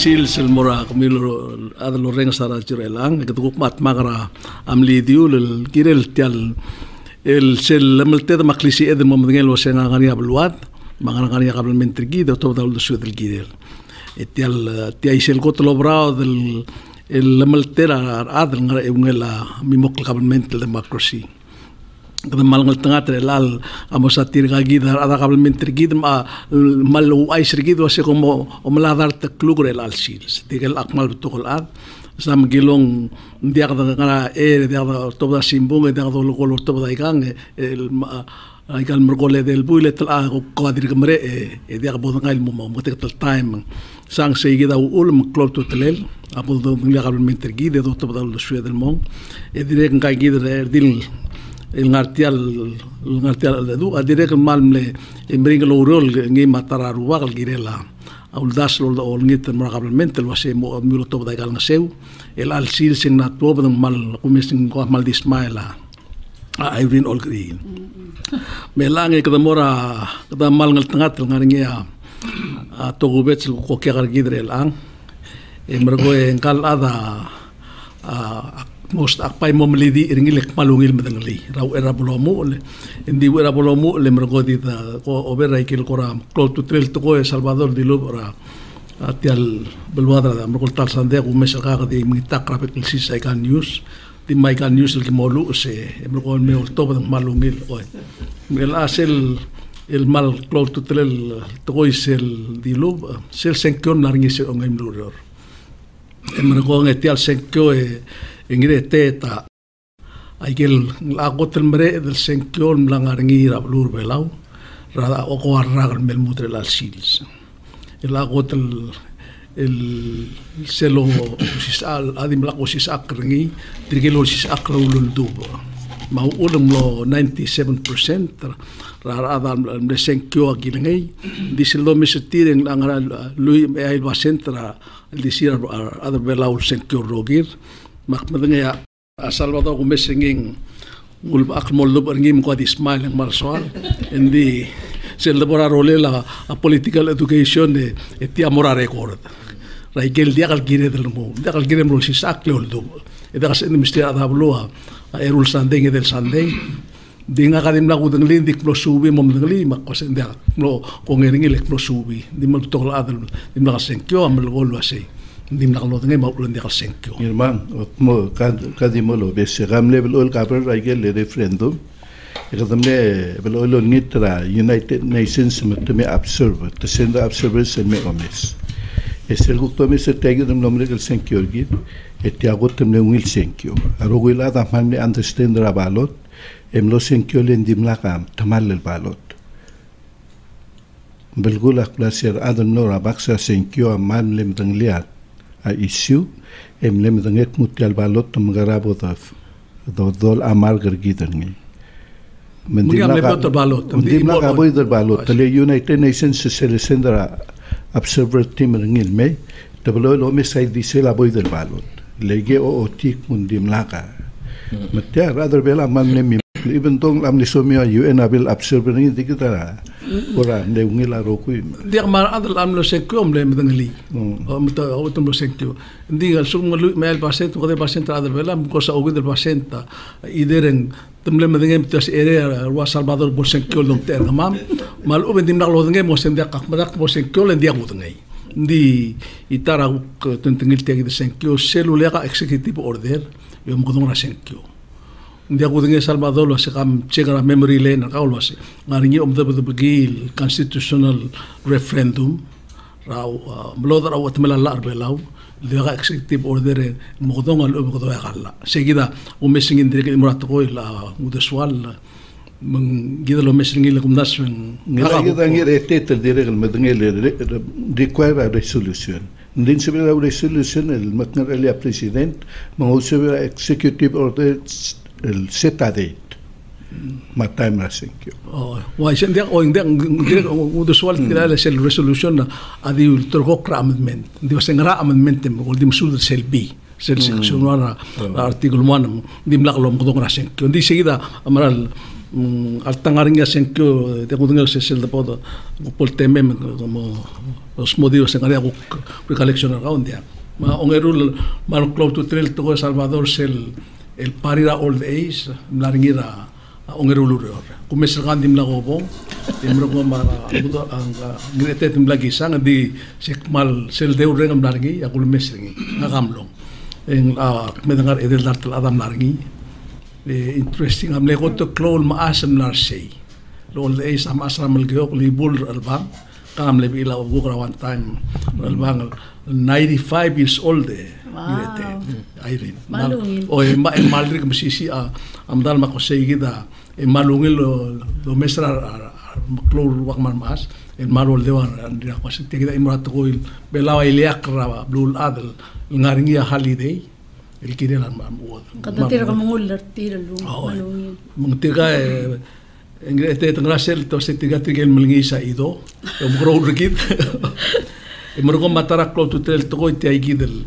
sil sil mora kamil ada lo reng sara cirelang ketukuk mat magra amli diul kirel tial el sil lemelte de maklisi edem momdengel lo senga ngania beluat mangana ngania kabel mentriki de to dal de suedel kidel e tial tiai sil gotlo brao del el lemelte ar adel ngara eungela mimokl kabel mentel democracy. قد مال غلطنات لال أما ساتير غاقيد هذا قبل من ترقيد ما مال وعيش رقيد وسيقو ملا دار تكلوغ لال شيل ستيق الأقمال بتوغ الآن sam gilong diag da ngara e diag da tob da simbung lo da ikang e, el ikal mergole del bui le tla ah, ko qadir e, e diag bod ngal mo mo time. Sang se gida ul mo klot to do de do tob da lo del e er ngartial il ngartial du adire ke mal mle imbring lo rol ngi matara ruwa kal girela aul das lo o ngit probablemente lo ase mo mi lo toba gal ngaseu el al sil sing na toba mal kumising ko mal dismaila a Irene All Green. Me kada mora kada mal ngal tangat ngaringi a a togu bet ko kya gar gidre lang. E mergo e ngkal ada a most akpai mo melidi iringilek malungil madangali raw era bolomo le hindi era bolomo le mergodi da ko obera ikil kora close to trail to ko salvador di lubra atial belwadra da mergol tal sande ko mesel ka di mita krapek il sisa news. Di mai kan news el molu se mergol me to ba malungil o mel asel el mal close to trail to ko sel di lub sel senkon narngi se ongem luror emergol etial senkyo e ingre teta. Ai gel la gotel mre del senkion langarngira blur belau rada o ko arrag mel mutre la sils. El la el selo sis al adim la gosis akrngi trigelo sis akra ulul dubo ma ulum lo 97% rada adam mel senkio akilngi diselo mesetiren langara lui ai va centra el disir adam belau senkio rogir mak madanga a Salvador ko mesinging ul ak mo lub ngim ko di smile ng marswal hindi se labora role la a political education de etia mora record. Ra igel dia kal gire del mo dia kal gire mo si sak le uldo e da kas minister ada bloa a erul sandeng del sandeng. Dinga kadim la gudeng lindik no subi mom dengli mak ko sen dia no ko ngering ilek no subi. Di mal tokla adal dim la sen kyo am lo lo sei dim la lot ngai mau lan dia senkyo irman mo kan kadi mo lo be gam le bel ol kapre ra ke le referendum. E gam le bel ol ol nitra united nations mit me observer, the send the observers and me omis e se gut to me se tege dem nomre del senkyo gi e ti agot tem le unil senkyo a ro gila da man me understand ra balot em lo senkyo len dim la kam tamal le balot. Belgulah kelasir adam nora baksa senkyo amal lim tenglihat Ισιού, εμλέμ δενέκ μου τι αλβαλό το μγαράβο δαφ, δοδόλ αμάρ γεργίδερνη. Μην δίμνα γαβό ιδερ βαλό, το λέει ούνα η τένα εισέν σε σελεσέντρα αψεύρ τίμερ νιλ μέ, το βλέω λόγω μέσα η δισέλ αβό ιδερ βαλό. Λέγε ο οτίκ μου δίμνα Με τέα ράδερ βέλα μάν νέμι, είπεν τόν λαμνισόμιο αγιού, ένα βέλ αψεύρ νιλ δίκαι τώρα. orande unge la rokui dia mar andal am lo sekyo am le medang li. O mta o tum lo sekyo diga sum lu mel pasent gode pasent ad vela mu cosa o gudel pasenta. Ideren tum le me em tas ere wa salvador bo sekyo lo ter mam. Mal o bendim lo dengue mo sen dia qaq madak bo sekyo le dia gudengai di itara tentengil tiagi de sekyo celulera executivo order yo mo dona sekyo dia aku dengar Salvador lah sekam cegah memory lain kau lah si ngarinya om tu betul begil constitutional referendum rau uh, melod rau waktu melalar belau dia kah eksekutif order mukdong alu mukdo ya kalla segida om mesingin dia ke murat koi lah mudah soal mengira lo mesingin ngilang kumdas meng ngilang kita ngira ete terdiri kan medengil require a resolution. Nin sebe la resolution el matnar elia president mengusebe la executive order الشتاء ديت متى ما سينكيو وعشان ديك وين ديك ديك ودو سوال كده على سيل ريسولوشن ادي تركو كرا امندمنت دي وسنغرا امندمنت ولدي مسود سيل بي سيل سيكشن وانا ارتيكل 1 دي ملاق لهم قدو غرا سينكيو دي سيدا امرال altangaringa senkyo de kudunga sesel de podo pol temem como os modios en área que collection ga ondia ma ongerul man club to trail to Salvador sel el parira old age naringira ongerul ur kumesel gandim la gobo imro ko mara budo ang grete tim lagi sang di sekmal sel deu rengam naringi akul mesringi ngagamlong en a medangar edel dartel adam naringi. Interesting am lego to klol ma asam nar sei. Lo le is am asam al geok li bul albang kam le bila bukra one time albang 95 years old irate ayrin oo malrik masisi amdal lo mesra maklur wakman mas en malol dewa belawa blul holiday el tengrasel to ido umgrou rikit Y me recuerdo matar a Claude Tutel, el Togo y e te aquí del.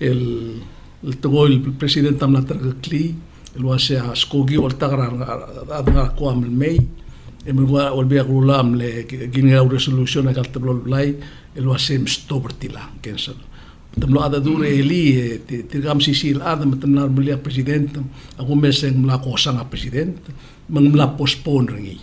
El, el Togo, el presidente de Amnatar Gakli, el Oase Ascogi, el Tagra Adnarco Amel May, y me recuerdo volver a Gulam, le guiné la resolución a Galtablo Blay, el Oase Mstobertila, Kensal. Tamlo ada dure eli te tirgam sisi el ada matam lar mulia aku meseng mla kosang a president postpone ringi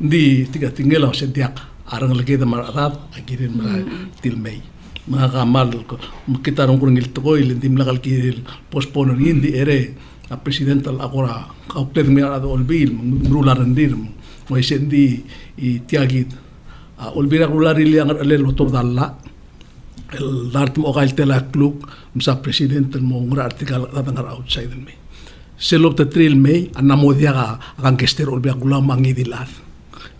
di tiga tinggal a president ako meseng mla ko sang president mang mla postpone ringi di tiga tingela se diak arang lagi da marat agirin mara til mei mga kamal ko kita rong kurang il to il dim lakal ki postpone ringi di ere. A president al akora ka pled mi ara olbil mrula rendir mo sendi i tiagit a olbira kulari liang alel motor dalla. El dart mo kail tela kluk msa president mo ngra artikel datang outside me. Selop te tril me anna mo dia ga akan kester ol bia gula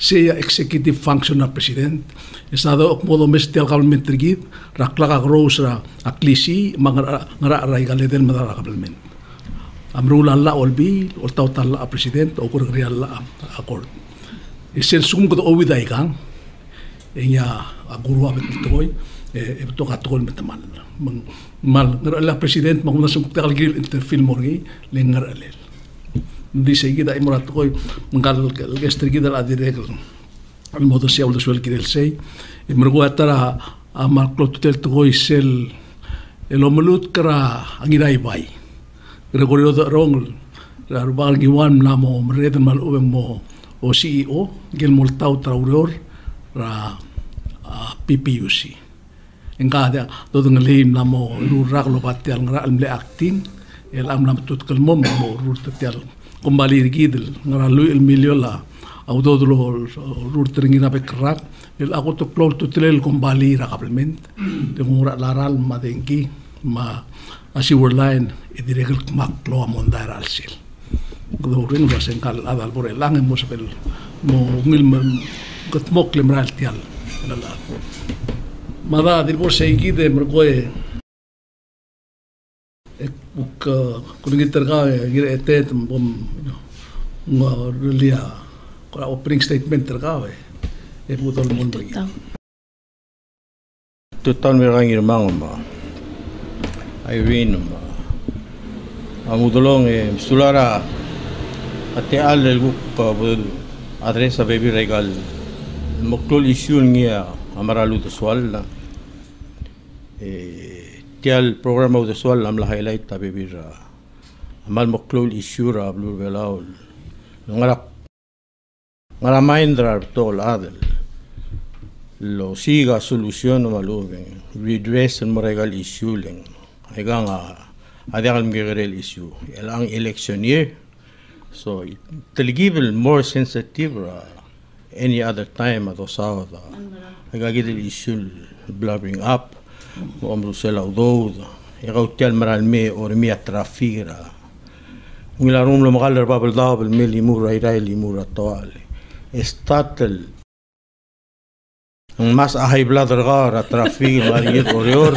sea executive function na president. Esado ok modo mestel government trigid rakla ka gross ra aklisi. Mangra ngra ra igaleden madara government. Amrulan la olbi ol tau talla a president o kur real la accord. Isel sum ko o widai kang. Enya aguru abet toy e to ka tol met man mang mal ngar la president mang nasum tal gil inter film morgi le ngar alel de seguida i morat coi mengar el, el gestri de la direc el, el modo si de suel que sei. I mergo a a marclo tot el sel el omelut que era anirà i vai. Gregorio de Rong la rubal guiwan na mo mred mal uben mo o CEO gel moltau traureor ra a PPUC engka dia tot ngelim na mo lurak lo patial ngra al mle actin el am lam tut kel mo mo rur tetial convalidgidl ngaralu el milio mm. la autódromo rurtringina pecrac el agoto clol tutelel convalida capelment de mura la alma de enki ma así line y direct el maclo a mondar al cielo. Dorin was en kal adal por el lange mos pel mo ngilmen got moklem ral tial. La la mada dil por de merkoe buk kuning tergawe ngira ete tembom ngorlia kora opening statement tergawe e eh. mudol mundi tutan mirang irmang ma ai win ma amudolong e eh, sulara ate al el buk adresa baby regal. Moklol isyu ngia ya. amaralu tsual na lah. eh tial programa de swal am la highlight ta baby ra amal moklol issue ra blur belaul ngara ngara mindra tol adel lo siga solution maluben redress and moregal issue leng aiga nga adigal mgerel issue. Elang election year. So teligibel more sensitive ra any other time at osawa da aiga gidel issue blubbering up omru se lau douda. E gau tel maral me o re mea trafira. Ngila rum lo magalar babel dabel me li mura irai li mura toale. Estatel. Mas ahai bladar gara trafir gari orior.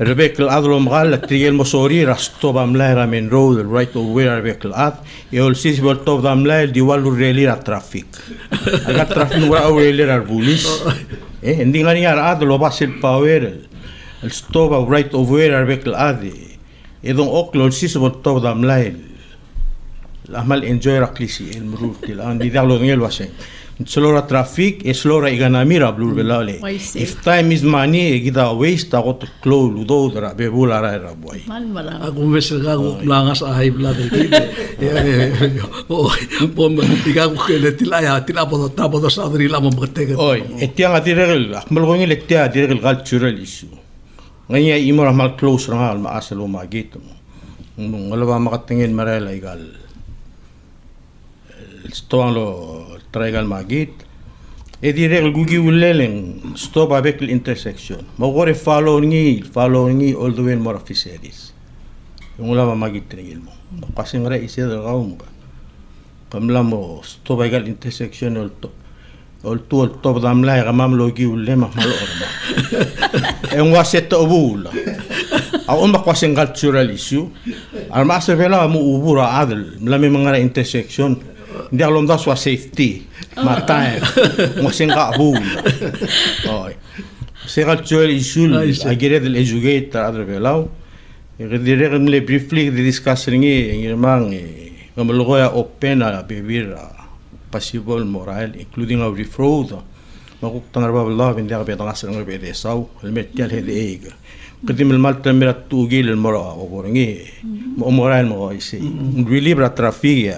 ربيك الأرض لهم غال تريال مصوري راس طوبا ملايرا من رود الرايت أو وير ربيك الأرض يقول سيس بول طوبا ملاير دي والو ريلي را ترافيك أغا ترافيك ورا أو ريلي را البوليس إيه اندي غاني الأرض لو باس الباورل el stoba right over a vec adi e don oklo el sisa bot to dam la mal enjoy ra klisi el mru til an di dalo ngel wase slora trafik e slora igana mira blur velale if time is money e gida waste a got clo lu do dra be bula ra ra boy mal mala a gum ves ga go langas a hai bla de ti e o bom ti ga go le ti la ya ti la bodo la mo bete oi e ti anga ti a mal go ngel ti a ti regel gal tilapo tapo do sadri la mo bate. Oi, etiang adirel, akmal ko ngel etia adirel cultural issue. Ngaya imor mal close ra ma asalo ma gitu. Ngalawa makatingin marela igal. Stoang lo traigal magit. E direl gugi uleleng stop avec l'intersection. Magore follow ngi, follow ngi all the way more officeries. Yung wala magit tingil mo. Kasi nga isi da gaw mo. Kamla mo stop avec l'intersection ol to. ol tu ol top da mlai ga mam lo gi ul lema mal orba e un waset obul a un ba kwasen cultural issue al mas vela mu ubura adel mla me mangara intersection. Ndia lom da swa safety oh. matae mo sen ga bul lah. oi. Se gal cultural issue ah, a gere del educator adel vela e redire mle briefly de discussing e ngirmang e mam lo ga open a bevira possible moral including our fraud. Makuk tangar ba Allah bin dia betang asal ngi bede saw helmet tial hede eiga. Kadim el mal tamira tugil el mora o boringi. Mo moral mo isi. Really bra traffic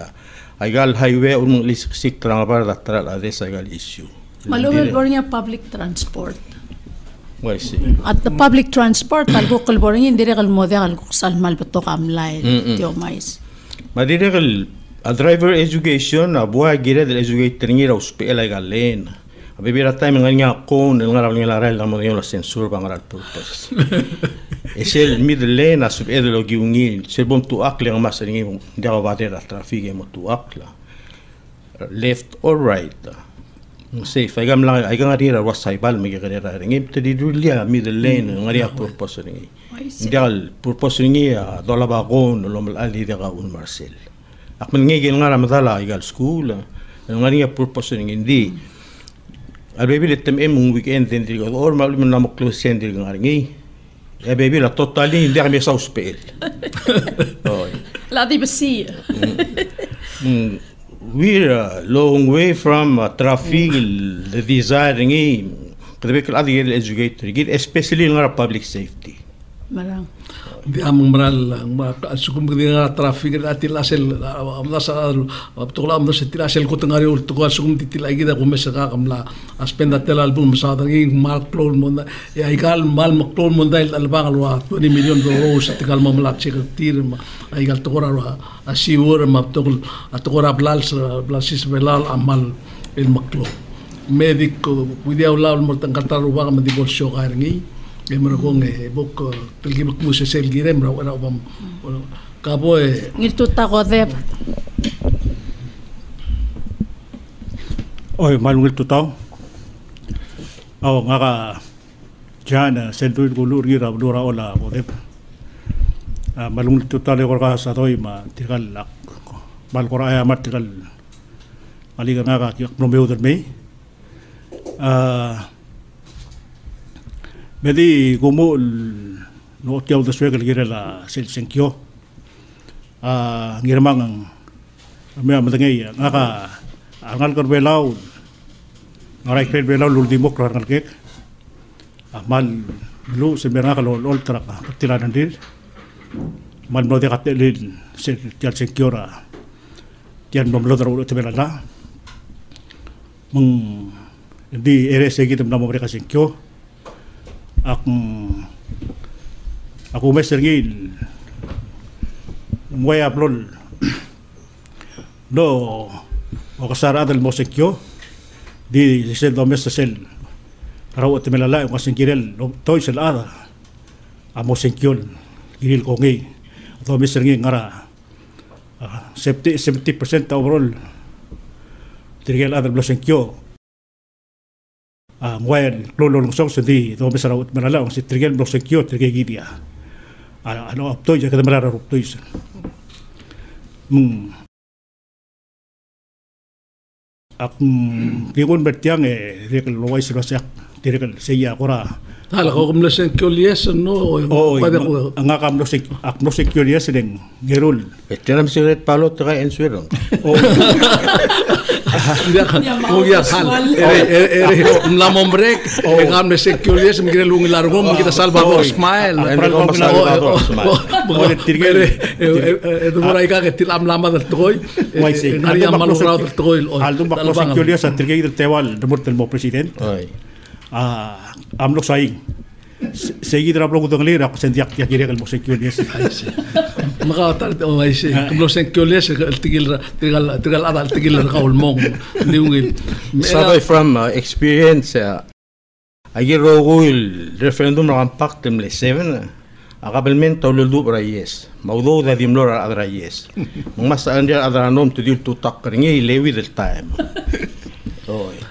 Aigal highway un lisik sik trang par da tara la desa aigal issue. Po niya public transport. At the public transport, algo kalboring hindi rin kalmode algo kusal malbato kamlay. Mm-mm. Tiyo mais. A driver education na bua gira del educator ngira uspe ela galen. Abi bira time ngal nya kon ngal ngal ngal ral namo ngal la sensor ba ngal purpose. Eh, Esel mid lane lah, asup edelo gi ungil. Sel bom tu akle lah ngal mas ngi dia ba de lah, trafik e mo tu akla. Left or right. Mo se fa gam la ai ngal ra was saibal mi gira ra ngi te di dulia mid lane hmm. ngal ya purpose ngi. Dial purpose ngi a ah, dola ba kon ali de ga un Marcel. akman ngi gel ngara madala igal school ngani ya proposing indi albebi le tem em weekend den dir or mabli min namo close sen dir ngar ngi يا بيبي لا توتالي ديرمي صوص بيل لا دي بسي we're a long way from uh, traffic desiring قد بيك القضية الإدوكيتر especially in our public safety Marang. Di amang maral sukum di nga traffic at tilasel amda sa tukla amda sa tilasel ko tangari ul tukwa sukum di tila gida kumesa ka kamla aspenda tel album sa tangi mal klol mo na ya igal mal maklol mo dahil albang alwa 20 million dollars sa tikal mo malak sik tir ma igal tukora ra asiwur ma tukul at tukora blal blasis belal amal il maklo medic ko pwede aw laul mo tang katar wa ka madibolsyo ka ringi e mara kong e bok tilgi bok mo sa sel girem ra wala bam kapo e Ngito tako dep. Oi, malungil tutaw. Aw nga ka Diyan, sentuin ko luri ra dura ola ko dep. Ah, malungil tutaw le ko ka sa toy ma tikal lak. Mal ko ra ay mat tikal. Ali ka nga ka kiyak promeo der me. Ah, Me di no te au desuega le gira la sel senkio. A ah, ngira mang me am dengai angal kor belau. Ngara ikret belau lul dimok ra ngal kek. A lu sebenarnya kalau nga ka lol ol trak a patila nandir. Man mo de ka te lin sel tial senkio ra. Tian nom lo dra ulo. Meng di ere segi tem mereka senkio. Meng ak aku meser gil. Muay aplol do o kasara del mo di sel do mes sel. Raw at melala yung kasing kirel toy sel ada amo sekyo giril ko ngi to mes ngi ngara. Ah, 70 70% overall. Tirgel ada blo sekyo ah muay lolo ng song di do mes raw at melala yung si tirgel blo sekyo tirgel gidia ano ano aptoy kada marara ruptoy mung ak mm, di kon bertiang eh kan luway sila siya tirikal kura. Hala ko kumla sen kyolies no. Oo, Pwede ko. ang nga kamlo sek akno securious din gerul. Veteran si Red Palo taka en Sweden. Oo. Kuya hal. Ere ere mla mombrek. E kam ne sen kyolies mgire lungi largo mgita Salvador smile. Ba to? Smile. Bukod tirigel. Ito mo ka ke tilam lama del toy. Ngari ang maluraw del toy. Aldo baklo securious at tirigel del tewal dumur del mo president. amlok saing. Segi dra blogu dengli ra kusen diak diak jirekal bo sekiones maka tar o aise kumlo sen kiones el tigil ra tigal tigal adal tigil kaul mong niungil sabe from uh, experience uh, a giro referendum ra impact le seven agabelmen to lu dub ra yes mawdu e da dimlo ra adra yes mas andia adra nom tu dil tu takringi lewi time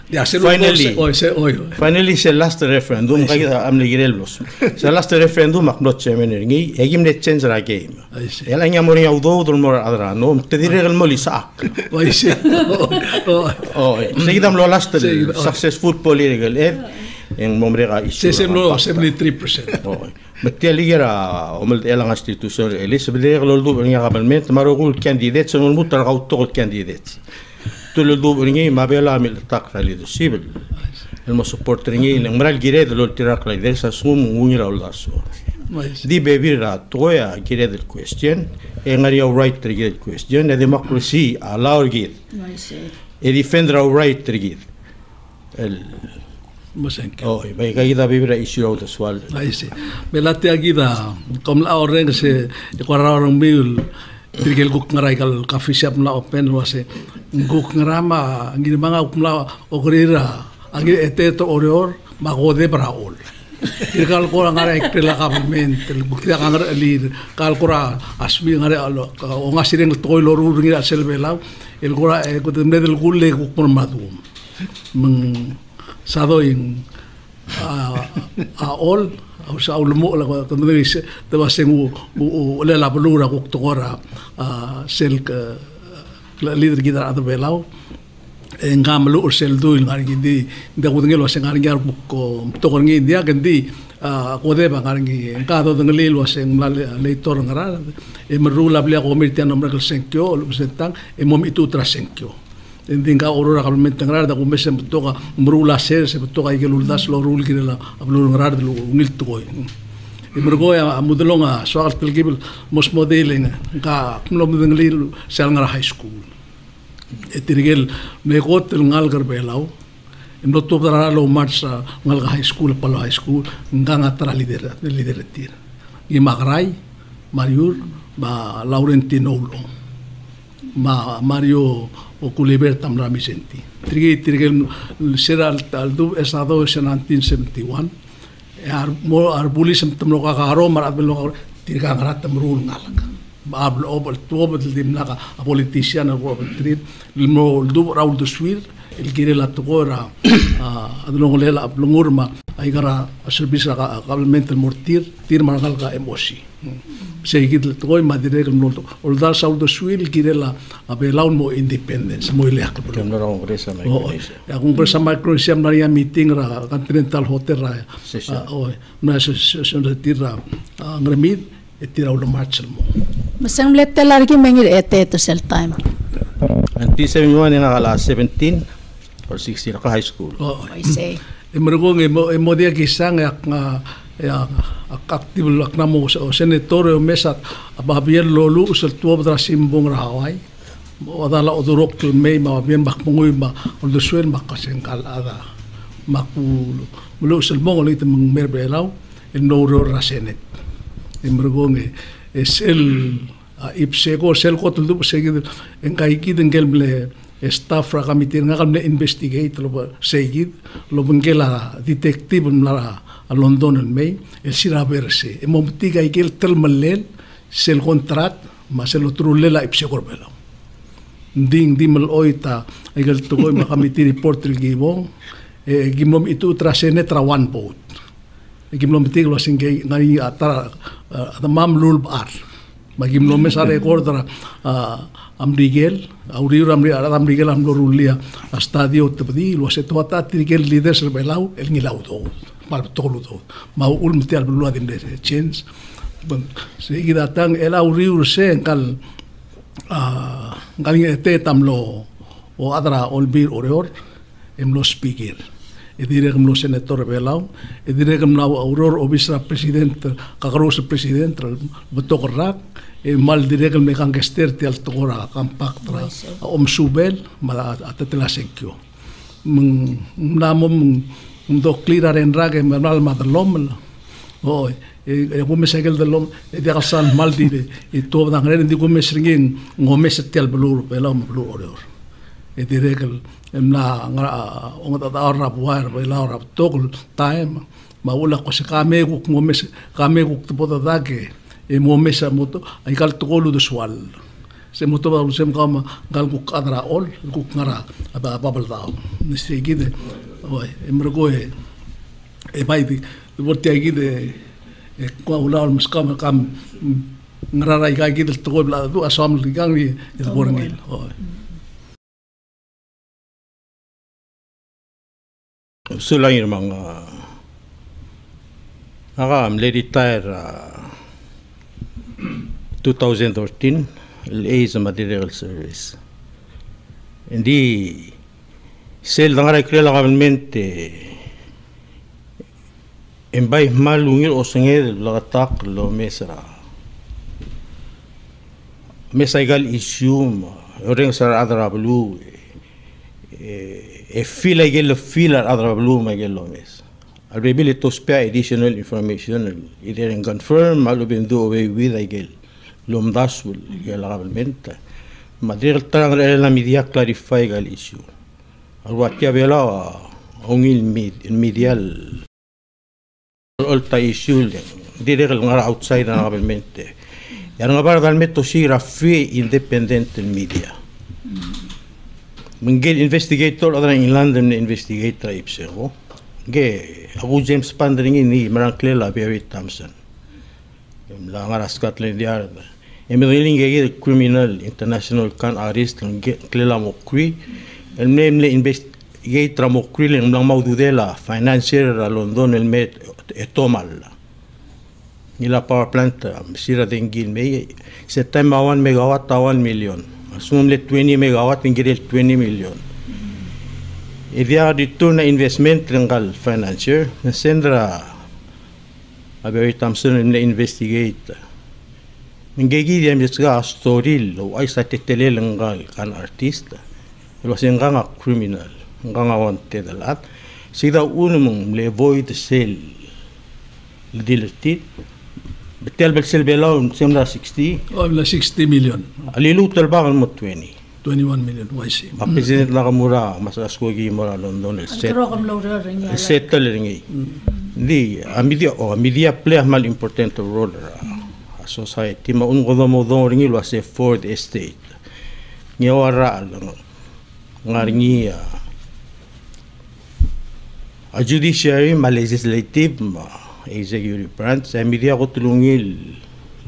De hacer finally, un se, oi, oi. Finally, se last referendum, kaki tak amli girelus. Se last referendum, mak blot cemen ni, egim ne change lah game. Ela ni amori yang udah udah mula adra, no, te dire gal muli sak. Oi, se, oi. Se kita mula last successful political, eh, yang memberi isu. Se se mula seventy three percent. Oi. Mesti aligera omel elang institusi elis sebenarnya kalau lu punya government, maru gul candidate, senul mutar gautor candidate. tú le dubo ni ma ve la mil la le sibel el mo support ni en mal gire de lo tira la de esa sum un ira la so di bebir la toya gire del question en ari right tri question la democracy a la orgit e defender au right tri el oh ve ga de sual ai si me la te agida com la orren se e quarra Pirkel guk ngarai kal kafe siap mula open wase guk ngarama ngir manga kumla ogrira angir ete to oreor magode braol. Tir kal kora ngarai kela government guk kita ngar lir kal kora asmi ngarai alo onga sireng toy lorur ngir asel belau el kora eh, kutemne del gulle guk permadum. Meng sadoin a, a all au sa au lemo la ko tandere se tawa o u le la pelura ko a sel la leader kita ada belau engam lu sel tu ngar gindi de kudenge lo sen ngar ko tokor ngi dia gendi ko de bangar ngi engka do deng le lo seng la le tor ngara e meru la blia ko mirtian nomra kel senkyo lu sentang e mom itu tra senkyo την την καουρούρα καλούμε την γράρτα που μέσα από τόκα μρούλα σέρσε από τόκα και λουλδάς λορούλ και λέλα από λούρ γράρτα λου νίλ του κόη. Η μεργόια μου δελόγα σοάγαλ πελκύπλ μος μοδέλ είναι κα μλό μου δεν γλύλ σε άλλα high school. Ετυριγέλ με εγώ τελ γάλγαρ πελάω ενώ το πτρα άλλο μάρτσα γάλγα high school παλό high school γκάνα τρα λιδερετήρ. Η μαγράι Μαριούρ, μα Λαουρεντίν Όλο. Μα Μάριο, o Culiber tamra mi senti. Trigi trigi sera al al du estado es en 1971. E ar mo ar buli sem tamlo ka karo marat belo tirga ngarat tamrul ngalak. Ablo obal tuob del dimnaka a politician mo du Raul de el kire la togora a adlo lela ablungurma ay gara servisa ka kabelmente mortir tir margal ka emosi seguir le toy madire que no oldar saul de suil kire la a belaun mo independence mo ile aklo Kaya na kongresa may Oh, ya kung sa Micronesia na rin meeting ra continental hotel ra. Ah, oh, na session ra tira ang remid etira ulo march mo. Masang lette largi mengir ete to sel time. Anti 71 nga kala 17 or 16 ka high school. Oh, I say. Emergo nge mo mo dia kisang ak nga ya ak aktibo lak na mo sa senator o mesat ababier lolu usal tuwa dra simbong ra Hawaii. Mo adala odorok tu may ma bien bak pungoy ma on the swen bak kaseng kal ada maku mulo usal mong ulit mong merbelaw en no ro ra senet. Emergo nge esel ipsego sel ko tu segid en kaikid en gelble staff ra kami tir ngakam le investigate lo segit lo bengela detektif mlara a London and May el sira verse e mom ikel tel malel sel kontrat ma sel otro le ipse korbela ding di mel oita e ikel to goi makami tir report tri e gimom itu tra sene tra one boat e gimom tiga lo singe ngai atara the mam lul bar bagi mlo mes are kor tra uh, am rigel, au riur am rigel, am rigel am lor ulia a stadio te pedi, lo se toa ta ti rigel lider ser belau, el ni lau dou, mal tolu dou. Ma ul mte al blua din lese, chens, bon, se datang, el au se kal, uh, gal te tam lo, o adra ol bir ore or, em lo spigir. E dire gmlo senetor belau, e auror obisra president, kagrose president, betok Eh, mal direk me kan gester tel tora kan paktra om subel mala atetela sekyo mm, mm, namo mm, do clear en rage me mal madlom o e, e gume segel de lom e de gasan mal dire e to dan gren di gume sringin ngome setel blur pelom blur oror e direk na ngara onga da arab war bela arab tokul time ma ula ko se kame guk ngome kame guk to e mo mesa moto ai kal to lu de swal se moto ba se kama gal ku kadra ol ku ngara aba babal da ni se gide oi em rego e e bai di vorti ai gide e ko ula mes kama kam ngara ai ga gide to la du asam li gang ni e borngil oi. Sulain mga Aka, le retire uh, 2013, is Material Service. Hindi sel dangar ekrela kabilmente en bay malungir o sengel lagatak lo mesra. Mesa igal isyum, orang sara adrablu, e eh, eh, fila igel fila adrablu ma igel lo mes. Already let us pay additional information. It is confirm malu bindu away with again. Lum das will gel government. Ma dir tang re la media clarify gal issue. Alwa kia bela ong il medial olta issue le. Dir gel ngara outside na government. Yar ngabar dal metto si rafi independent media. Mm. Mungkin investigator adran in London investigator ipsero. Ge Abu James Pandring ini marang klela Barry Thompson. La ngara Scotland Yard. Emiling ge criminal international kan arrest klela mokri. El name le investigator mokri le nglang maududela financier a London el met etomal nila power plant sira dengil me setem awan megawatt awan million asum le 20 megawatt ingiril 20 million Idia di tu na investment tenggal financier. Na sendra Abe Thompson na investigate. Ngegi dia misga story lo. Ay sa tetele lenggal kan artista lo senganga criminal nganga wanted alat sida unum le void sel dilatit Betel beksel belaw semla 60. Oh, la 60 million. Alilu talbang mo 20. 21 million. YC. Ma president la kamura mas asko gi mora London el set. Antro kam lo ro ring El set tal ringi. Di amidia o amidia play mal important role a society. Ma un godo mo don ringi lo se Ford Estate. Ni ora lang ngaringi a judiciary ma legislative ma executive branch. Sa media ko tulungil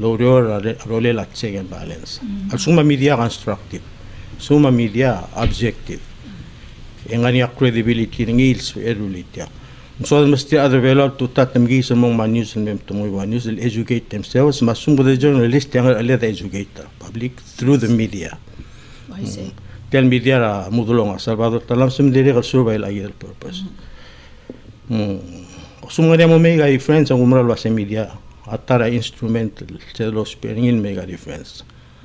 loro role la check and balance. Al suma media constructive suma media objective. Engani credibility ngils erulitya so must other well to tat them gis among my news and to my news will educate themselves. Masum the journalist yang aleda educator public through the media. I see. tel media ra mudulong salvador talam sum dire gal survival ayel purpose. Sungaria mo mega difference ang umral wa media. Atara instrumental los peringin mega difference.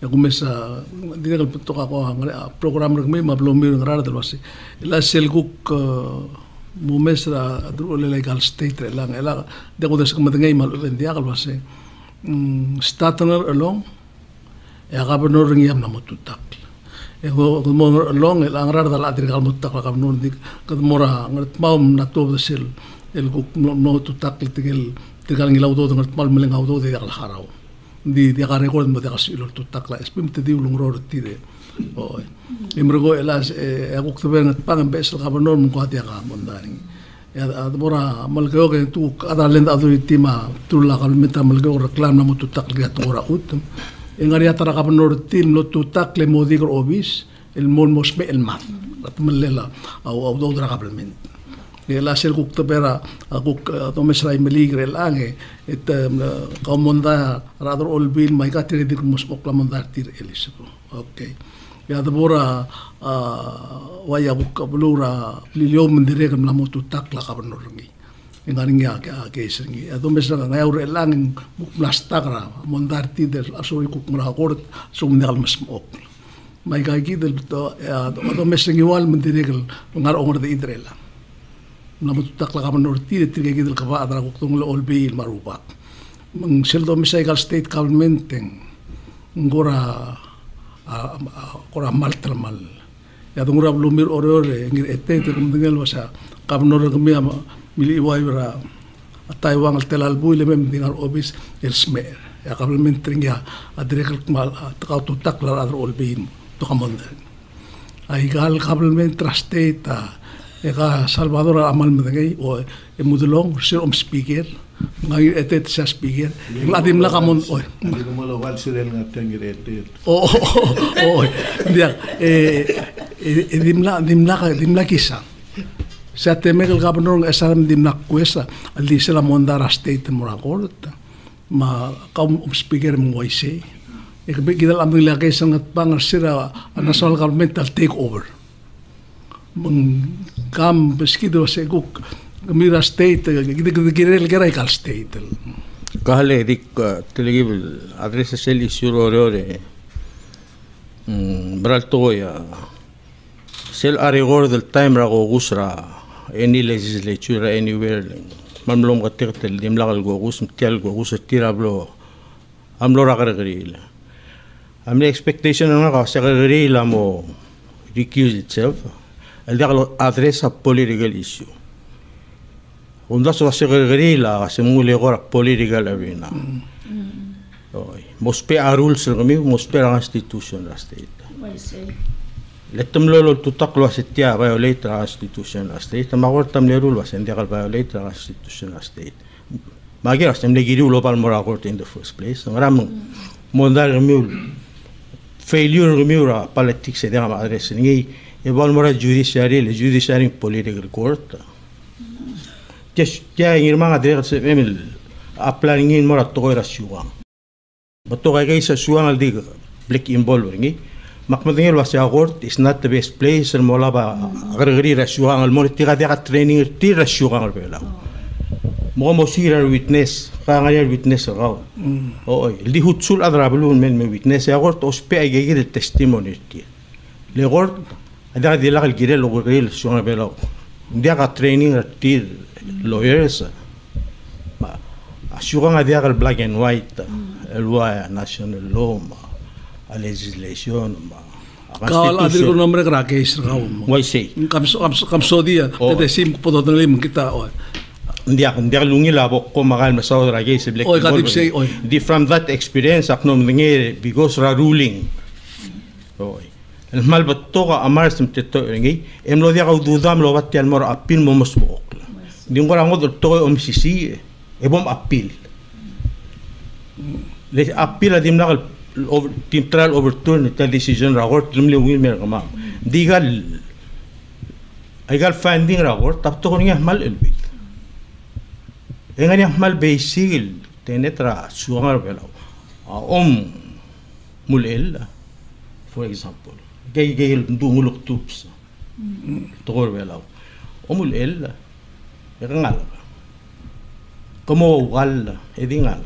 ya kumesa ah, dia kalau betul aku program rek mai mablo mi orang rada terbasi ila selguk mumesra adru le legal state le lang ila dia hmm, ya, kau desa kemudian gay malu dan dia kalau basi statener along ya gubernur ring yang nama tu tak. Ya kau mau along ila orang rada lah dia kalau mau tak gubernur lah, di kau mau orang mau natu sel elguk no tu tak le tinggal tinggal ngilau tu dengan mal melengau tu dia kalau harau. di di qarigol mo dagas ilol tu takla espim te di ulung ror ti de o imrego elas e, e aguk te ben pang em bes el gabernor mo ka dia mon daring ya e adbora malgeo ke tu ada lend adu tima tu la kal meta malgeo reklam na mo tu takla tu ora ut. Engari atara gabernor no tu takle mo obis el mon mosbe el mat. Atmallela au au dodra gabelment ni la sel kuk te bera guk to mes rai meligre lange et ka monda rather all bin mai ka tire dik mos ok la monda tir elisbu okay ya de bora wa ya guk blura li lio men dire kem la motu tak la ka bnor ngi. Ngar ngi a ka ke sel ngi. To mes la ngai ur lange guk la monda tir de aso guk mra gor mai ka gi del to ya to wal men dire kem ngar ongor de idrela nama tu tak lagi menuruti dia tiga gitu kepa adalah waktu mula olbi maruba. Mengsel do misai kal state government yang ngora ngora mal termal ya tu ngora belum mir ore ore ngir ete itu kemudian masa kami kami ama milik wai bera atai wang telal bui lembem dengan obis elsmer ya kami menteri ya adrekal mal takau tu tak lara adro olbi itu kemudian ahi kal kami menteri state e ka salvador amal medengai o e mudulong sir om speaker. Ngai ete sa speaker. Ngadim la kamon oi Hindi ko mo lo wal sirel nga tengir ete. o o dia e e dimla dimla dimla kisa. Sa teme el gabnor ng esalam dimla kuesa al di sila mondara state mo rakort ma kaum um speaker mo waise e ke kita lam nila kay sangat pang sira a national government al take over Μγκάμ, πεσκίδω σε κουκ, μοίρα στέιτελ, γιατί δεν κύριε Ελγέρα είχα στέιτελ. Καλέ, δίκα, τελεγή, αδρέσε σε λύση ρόρε, ρόρε. Μπραλτόγια. Σε αρηγόρ δελ τάιμρα γογούσρα, εν ήλε ζεις λετσούρα, εν ήβερλιν. Μα μιλόμ κατέρτελ, διεμλά γογούς, μτιάλ γογούς, τίρα βλό. Αμλό ραγρεγρίλ. Αμλή εξπεκτήσιον ενώ γαυσε γρήλα μου, δικιούζει τσεύ, leur adresse political issue. Onda so segregri la semule gora political mm. avina. Mm. Oi, mospe arul sergami mospe institution la state. Letem lolo tutak lo setia violate la institution la state, ma gor tam lerul va sendial violate la institution la state. Ma gera sem le giru lo pal in the first place. Ram mm. mondar miul failure miura politics sedia ma adresse e bal mora judiciary le judiciary political court. Tes kya ngirma adres se emil a planning mora toira suang. Bato kay sa suang al dig black involved ngi. Makmadingil was ya court is not the best place el mola ba agregri ra suang al mora tiga dia training tira suang al bela. Mo mo sira witness ka ngayar witness raw. Oo, li hutsul adra bulun men me witness ya court ospe ay gigil testimony ti. Le court ada di la gire lo suang al bela. Dia ka training ti lawyers. Assurant a dire le black and white, loi national law, la législation, la kawal adir ko constitution. nombre kra case raw Why say? kam kam kam so dia tete sim podot lim kita o dia lungi la bok ko magal ma saw ra se black. Oy, oy. Di from that experience akno ngi because ra ruling. Oy. المال بالطغة أمارس متتوئنجي إم لو ذي ديغو دوزام لو بتي المرة بيل مو مسبوق. دين قرأ أمود الطغة أم سيسي إبوم أبيل. ليس أبيل دي منغل تيم ترال أوبرتون تا ديسيجن راغور تلملي وين مير قمام دي قال أي قال فاندين راغور تاب تغني أحمل البيت. إيه إنني أحمل بيسيل تينترا سوغر بلاو آه، أم ملئلة for example. جاي جاي ndungu luktubs togor velaw omul el ngal como ugal edingal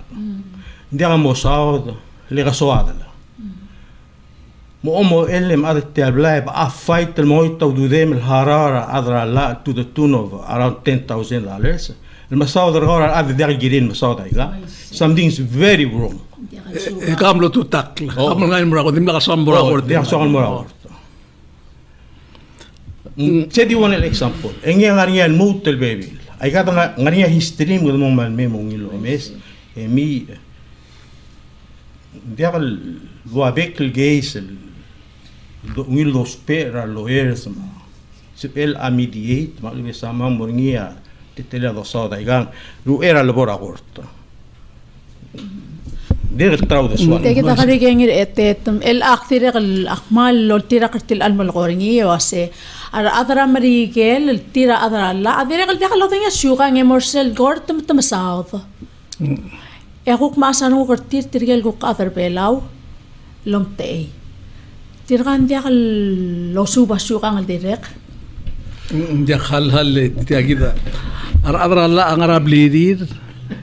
ndiaga mosao liga soadala mo omo elem ad tabla ba afait el moy tawdudem el harara adra la to the tune of around 10000 dollars المساوي الغرر هذا داخل جيرين Something is very wrong. Eh, eh, għamlu tu takl, għamlu oh. għajn muragord, oh, imma għasam muragord. Oh. Għasam mm, muragord. Sedi one example. Enge ngariya mut el baby. Ay kata ngariya history mo mo mal me mong ilo mes. Emi diagal lo abek el gays el ngil lo eres ma. Se el amidiate ma le sama. Lu era lo corto. دير التراو ذا سوال تاكي يعني تغري كينير اتيتم الاختراق الأخمال لو التراق تل الملغورنية واسي. ار أذرا مريكيل التيرا أذرا لا. أذرا قلت خلو ثانيا سوغا ني مرسل غور تم تم ساوض أخوك ما سانو غرتير تريال كو قاثر بيلاو. لوم تي تيرغان ديال لو سوبا سوغا الديريق ديال خال هال تاكي ار أذرا لا أغرب ليدير.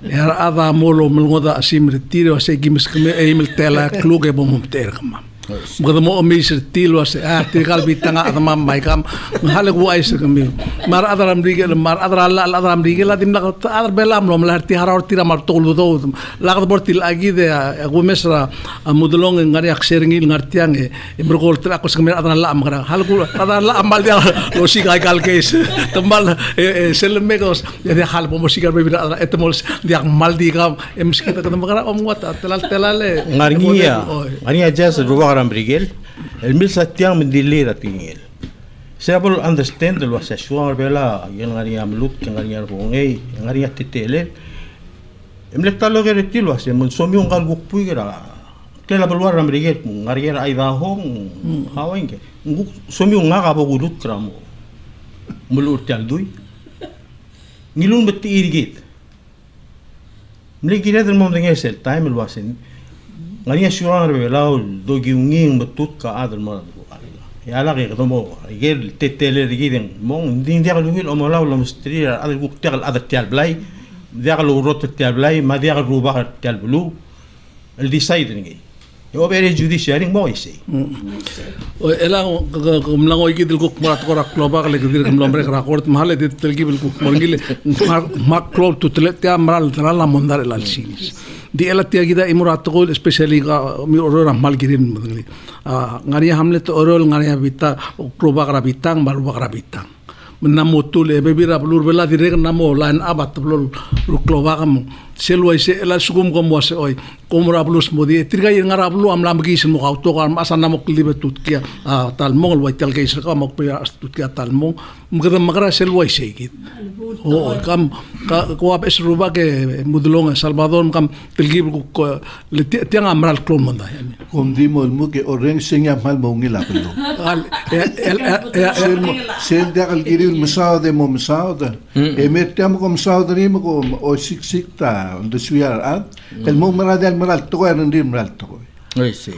era ava molo mulgoda asimre tiro ase gimis ei eimel tela kluge bomum tergama Mga mo omis retilo se ah tikal bitanga adama mai kam. Hale ku ais kami. Mar adaram rigel mar adra la adaram rigel la dim la adar belam lo mlar ti harar tira mar tol do la gad bortil agi de gu mesra mudlong ngari aksering il ngartiang e imrgol tra ko skmer adra la amgra hal ku adra la amal dia lo si kai kal kes tambal sel megos ya de hal pomo sigar be adra etmol dia mal di kam em skita kadam gara om wat telal telale Ngarngia. Ngarngia jas rubaran brigel. El mil satiang mendilira tingil. Saya perlu understand dulu saya suang bela yang ngaria melut yang ngaria rongei yang ngaria titele. Emlek talo ke retilo ase mun somi un gal gukpui kira. Kela beluar ram brigel ngaria ai da hong hawain ke. Nguk somi un ngaga bo gudut kramo. Mulut tal dui. Ngilun beti irigit. Mlek kira mom dengan sel time lu asen. ngani assurance be lao do gi nging betut ka adal ma ko ya la gi do mo gel tetele gi den mon din der lu o mo lao lo mstri adal ku ter adal tial blai der lo rot tial blai ma der ru ba tial blu el decide ngi Yo beri judi sharing mau isi. Elang kemlang oiki dulu kuk murat korak kloba kali kiri kemlang mereka rakort mahal itu telgi dulu kuk mungkin le mak klob tu telat tiap meral telal la mandar elal sini. Di elat tiap kita imurat kau especially ka mi orang ramal kiri mungkin. Ah, ngariya hamle tu orang ngariya bita kloba kara bitang baru tu le bebirah pelur bela direk namu lain abat pelur kloba kamu selua ise la sugum ko mo se oi. Ko mo rablus mo di tirga i ngara blu am lam gi sim ko auto ko asa namo klibe tut ki a tal mo lwa tel gi sra mo pe as tut ki a tal mo mgra mgra selua ise ki o kam ko ap es ruba ke mudlong e salvador kam tel gi ko le ti nga mral mo da ko di mo mo ke o reng ya mal mo ngi la pelo e, e, sel de al giri el mesao de mo mesao de. Mm. E metiamo com saudrimo com o sik sik onde suya ad el mo merad al meral to er ndir meral to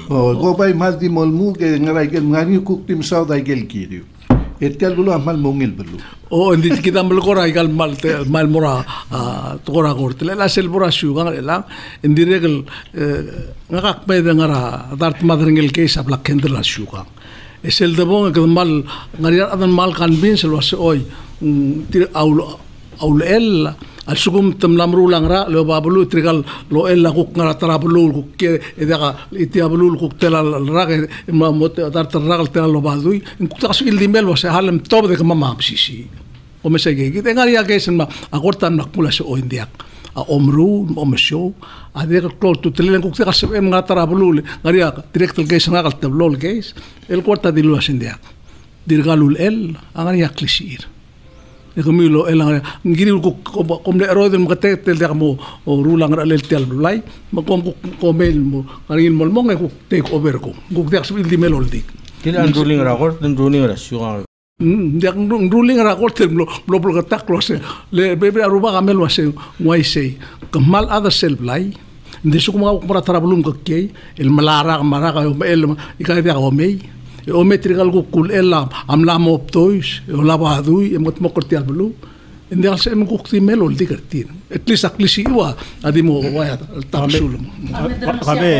o go pai mal di mol mu ke ke ngani kuk tim gel bulu amal mongil bulu o ndi kora igal mal te mal mora ah, to kora la sel bora la pe de ngara dart madrengel ke la es el de bon que mal ngari adan mal kan bin sel was tir al sugum tam lamru langra lo babulu trigal lo el la kuk ngara tarabulu kuk ke edaka itiabulu kuk tela rag ma mot dar ragal tela lo badui kuk tas il dimel was halam tob de mama sisi. O me sege ki tenga ria ke sen ma agorta na se o indiak. A omru o me show a de klol tu tele kuk te kase em ngata rabulu ngaria direct el case ngagal te blol case el corta di lu asindiak dirgalul el angaria klisir kamilo elang ngiri ko kom le ro den mate tel der mo rulang ra lel tel blai. Ma kom ko komel mo karin mol mong ko take over ko. Guk der sil di melol dik kin an ruling ra ko den ruling ra shuga hmm, der ruling ra ko tel lo lo pro ta klose le bebe aruba gamel wa se wai sei kamal ada sel de su ko ko para trabulum ko kei el malara maraga el ikai der o mei o metri gal kul ela am la mo tois o la ba dui e mot mo korte al blu ndi al se mo kukti melo di kertin at least aklisi wa adi mo wa ya tapsul Kami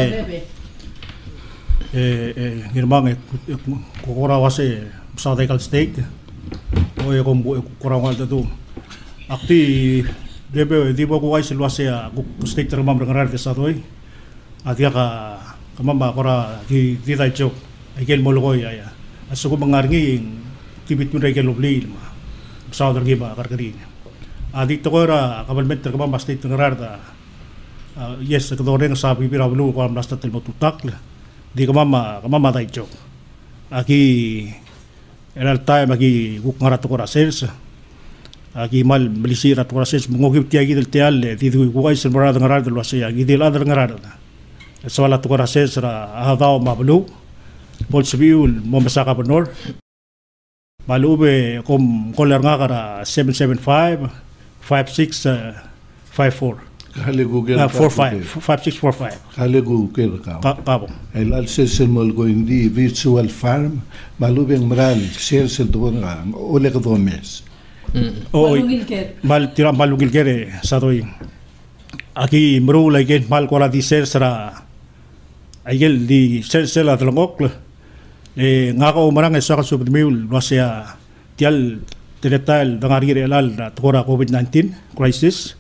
eh eh ngirmang e kokora wase South Ecal State. O e kom kokora wal tu. Akti debe di ba ko ay silwa sa state termam dengan rarte sa toy. Atia ka kamamba kora ki di tay chok. Ay kel molo ko ya. Aso ko mangarngi tibit mo rin kalubli ma sa dar giba karkarin a dito ko ra kabalment ka ba state ng rarda yes ka do rin sa bibira bulu ko am nasta tel motutak di ka mama ka mama dai jo aki era el time aki guk ngara to ra aki mal belisira to ra sales. Mongogip tiagi del teal di du ko ai sen barada ngara del wasa aki di ladar ngara sawala to ra sales ra ahadaw mablu Paul Sabiul mo masaka penor Malube kom kolar nga kara 775 56 uh, 54 Kali Google. uh, 45 5645 Kali Google ka. ka kabo El al sesel mol go indi virtual farm malubeng mral sales el tuon nga ole ka do mes. o Malungil ker. mal tira malugil kere sa toy aki mru lagi mal kola di ser ayel di ser ser la. Tlongok e nga ko marang sa ka subit miul sia tial teletal dangari relal na tora covid-19 crisis.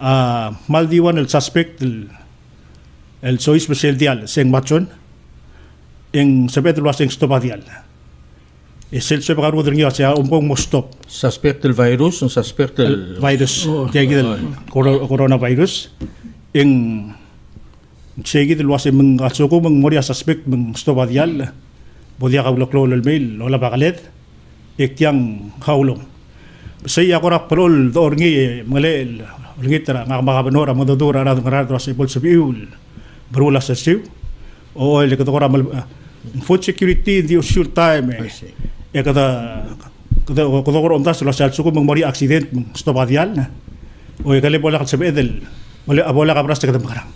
A mal diwan el suspect el el soy special dial seng machon en sabet lo seng stopadial es el se pagaru dringi sia un pong mo stop. Suspect el virus, un suspect el... virus tiagi del coro- coronavirus. En tiagi del wase meng asoko meng moria suspect meng stobadial bodia ka bloklo lol mail lola bakalet ektiang haulong. Saya akora prol dorngi mele ngitra nga makabanora mododora ra ngara sa bol sabiul brula sa siu. O ele ka kora mal food security di usul time I see. ya kada kada kada kora ondas lo sa suko meng mori accident meng stobadial na o e kale bola ka sabi edel. Mole abola ka bras kada makarang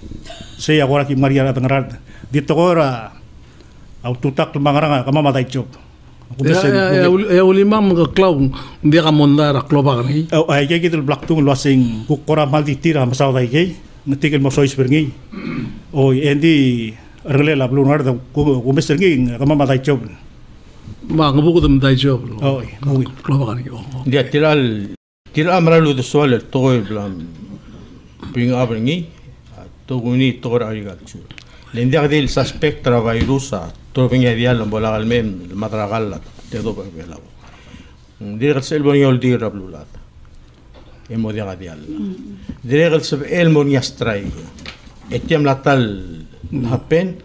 Saya yang orang Maria datang. Di tokora. Ah, au tutak mangaranga ah, kama mata icuk. Ya ulima mga klaw dia ka monda ra klaw bagani. Au ai kitul blak tung losing ku kora mal ditira masau dai ke. Mo sois bergi. Oi endi rele la blu nar da ku ngi kama mata icuk. Ma ngubuk dum dai job. Oi ngui klaw. Dia tiral tiral amra lu de soal to ping abengi. Toguni guni tor ai galchu. L'endiag del suspect tra virusa, tu vinga e dial lo bola al mem, e el matragal la te do per la. Dir el sel bonyol dir blulat. E mo dia dial. Dir el sel el monia strai. E tiam la tal na pen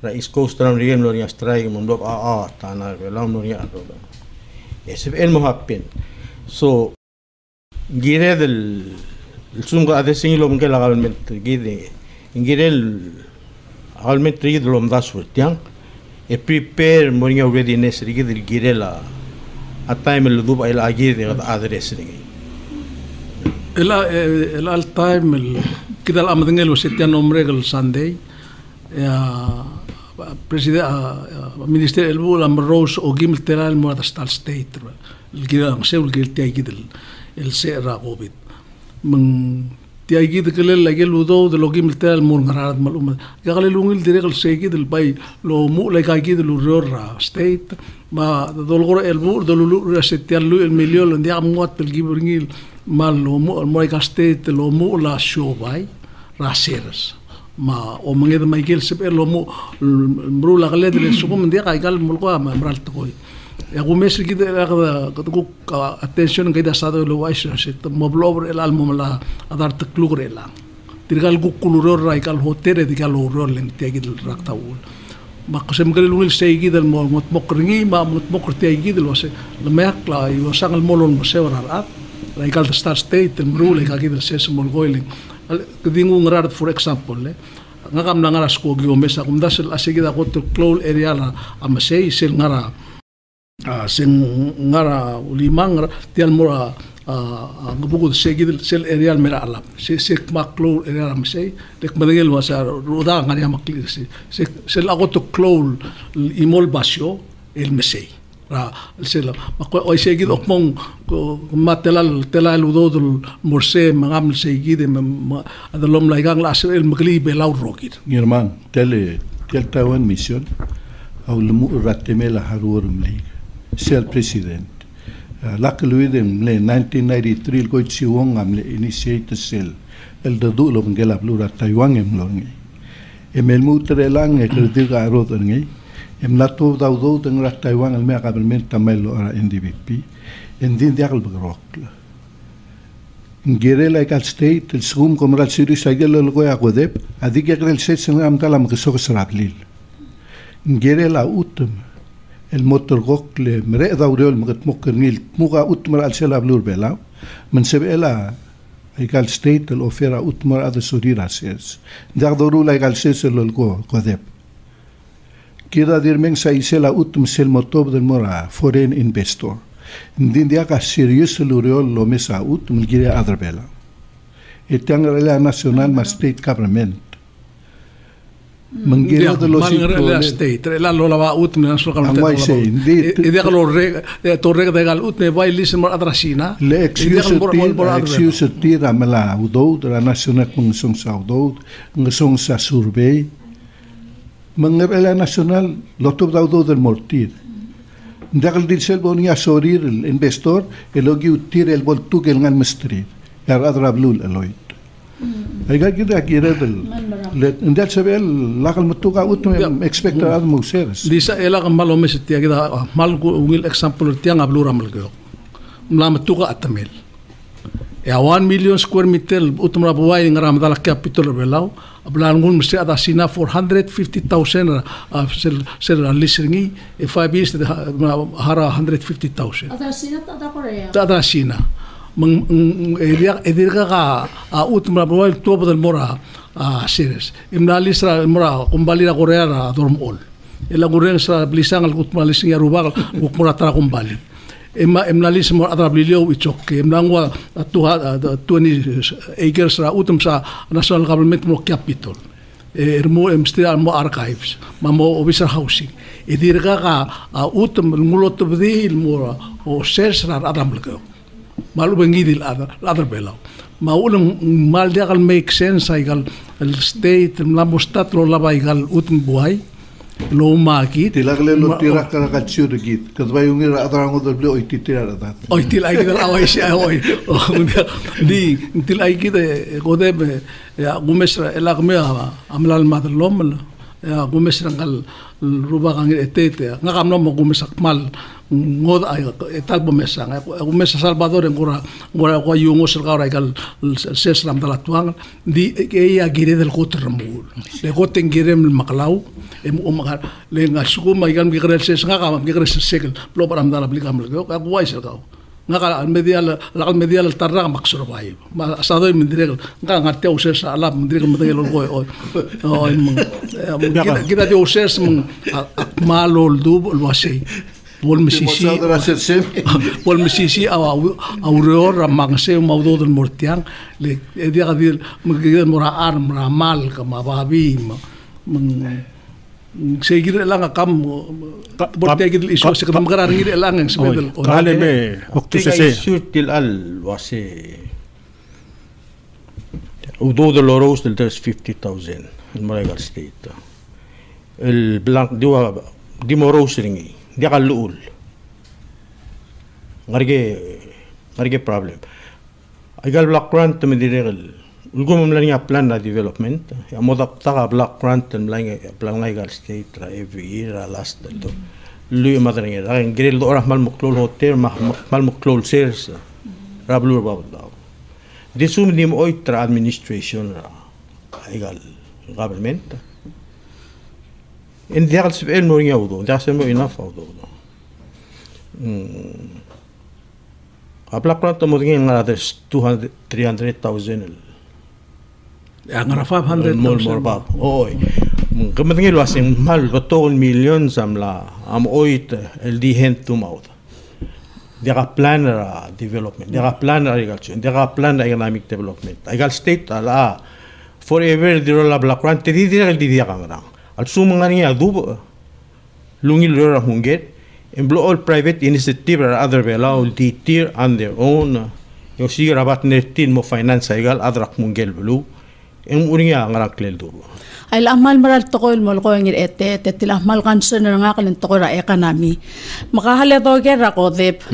la is coast tra rien lo nia strai mon do a a ta na e la mo. E se el mo happen. So gire del Sungguh ada sini lo mungkin lagi mentu ingirel halme trigit lomda surtian e prepare morning already nes rigit il girela a time lu dub el agir de adres ringi ela eh, el al time el kidal amdengel usetian omre sunday eh, ya president minister el bul am rose o gimel teral mo da stal state el gira am seul gil tia gidel el se ragobit meng di ay gidi kale la gel wudo de lo gimil tal mur marat mal umma ya gale lu ngil direkal segi del bay lo mu la ka gidi lu rora state. Ma do lgor el bur do lu ra setial lu el milion ndia muat del gibur ngil mal lo mu al moy la sho bay ra ma o mangeda mai gel se pelo mo bru la gale de su mun dia kai gal mul ko ma bral to koi ya ku mesri kita la ka to ku ka attention ka da sado lo wais se to mo blo bre la mo la adar te klu gre la tir gal ku kulu ro ra kai hotere di gal ro le ti gi del rak ul. Ma ko gal lu se gi del mo mot mo ma mot mo kr gi del se le me akla i wasang molon mo se ra ra kai gal sta state mru le ka gi del se mo goiling kedingu ngarar for example le nga kam na ngara sko gyo mesa. Kum das la segi da goto cloud area la amasei sel ngara sen ngara ulimang ngara tial mora a ngabugo segi del sel area mera ala se se ma cloud area amasei lek madengel wasa roda ngari amakli se se sel agoto cloud imol basio el mesei ra sila ma ko segi se gido pon matelal telal udo dul morse magam se gide ma adalom la gang la sel magli be rokit german tele tel e, tawen mission au lu ratemel harur mli sel president. Eh, la ke lui 1993 il ko chi wong am le initiate sel el de du lo ngela blura taiwan em lo ngi emel mutrelang e kritika rotor ملاتو داو دو تنغرا تايوان الماء قبل من تميلو ارا ان دي بي بي ان دين دي اغل بغروك نجيري لايك ستيت السوم كومرا تسيري سايجل لغويا غوديب هذيك غير السيت سنغام تالا مغسوغ سرابليل نجيري لا اوتم الموتر غوك لمرق دوريول مغت مكر نيل موغا اوتمر السيلا بلور بيلاو من سبقلا ايكال ستيت الاوفيرا اوتمر هذا سوريرا سيرس داغ دورو لايك السيس للغو غوديب Gidadirmen saisela utum selmotob del mora foreign investor. Ndindia ka serious luriol lo mesa utum gira adrabela. Etang rela national ma state government. Mangira de los Mangira state, rela lo lava utum national government. Ang say, ndi idi ka lo reg to reg de gal utne vai listen mor adrasina. Le excuse ti, excuse ti ramela udou de la national kung sung sa udou, ng sa survey. Manguera Nacional lo tog del mortir. Dagl dirsel bonía sorir el investor el ogi utir el voltug el ngan mestrir. Yaradra blul eloit. Ega gida gira del del se ve el lagal mutuga utum expectar ad museres. Lisa elag malo mesetia gida mal wil example tiang ablura malgo. Mlam tuga atamel. E a 1 million square meter utumra buai ngaram dala capital belau. Ablan ngun mesti ada sina 450,000 uh, sel sel listening e 5 years hara 150,000. Ada sinat ada Korea. Tada sina. Mang edia edia ka a utmra buai topo del mora a seres. Imna lisra mora kumbali la korea dorm all. Ela korea sa blisang al utmra lising ya rubak ukmura tara kumbali. Emma emna lis mo atra blilio ichok emna ngwa tuha 20 acres ra utum sa national government mo capital. ermo emstia mo archives mamo officer housing. Edirga ka a utum ngulot bdi mo o sers ra adam lego malu bengidil ada ada belau. Ma ulang mal dia kal make sense ay kal el state la mustat lo laba igal utum Loma ki. Ti le lo ti ra ka ka chi de git ka zwa yung ra atra ngo de blo ti ti ta oi ti la ki la wa shi oi. Oh, di ti la ki de go ya gumesra la gme ha am la ya, ya gumesra ngal rubagangir etete nga kam nomo gumesak mal. Ngod ay e tal pomesa nga e gumesa salvador e ngora ngora ko yungo sel kaura ikal seslam dala tuang. Di ke ya del koter mul le koten gire mul em maklau. Em um le nga suku ma ikal gire ses. Nga kam gire sekel lo param dala blikam lo ka kuai sel kau ngaka almedial la almedial al tarra maksur bai ma sadoi mindrel nga ngarte uses ala mindrel mindrel goi oi oi mun kita di uses mun malo al dub al wasi. Bol misisi. bol misisi aw aurio ramangse maudo del mortian le eh, dia gadir mun gadir mura arm ramal kama babim mun seguir lang kam borte gid iso se kam garar ngir lang ang sebedel Kale be waktu sese. isu til al wase Udo de Loros del 50,000 in Moregal State. El blank diwa di Moros ringi. Di ka luul. Ngarige ngarige problem. Agal black grant mi direl. ngu mlanya plan na development. Ya moda taga black grant mlanya plan na igal state tra every year la last to. Lu e madrenya ra ngire lo rahmal muklul hotel mah mal muklul sales ra blur ba da disum nim oi tra administration ra igal government. In dia sib el morinya udo dia sem ina fa udo mm apla plan 200 300000 ang ngara 500 more more ba oi kementingin lu asing mal betul million samla. Am oit el di hentum out dia ka plan ra development dia ka plan ra agriculture dia ka plan ra economic development. Agal state ala forever di rola black run te di dia di dia kangrang al sumang ngani adu lungil ra hunget and blow all private initiative or other allow di tier on their own. Yung sigar abat netin mo finance agal adrak mungel blue en uringa ngarak lel duro ay amal maral toko il mol ko ngir ete te tila mal kanso na nga kalin toko ra economy makahala to ger ra ko dep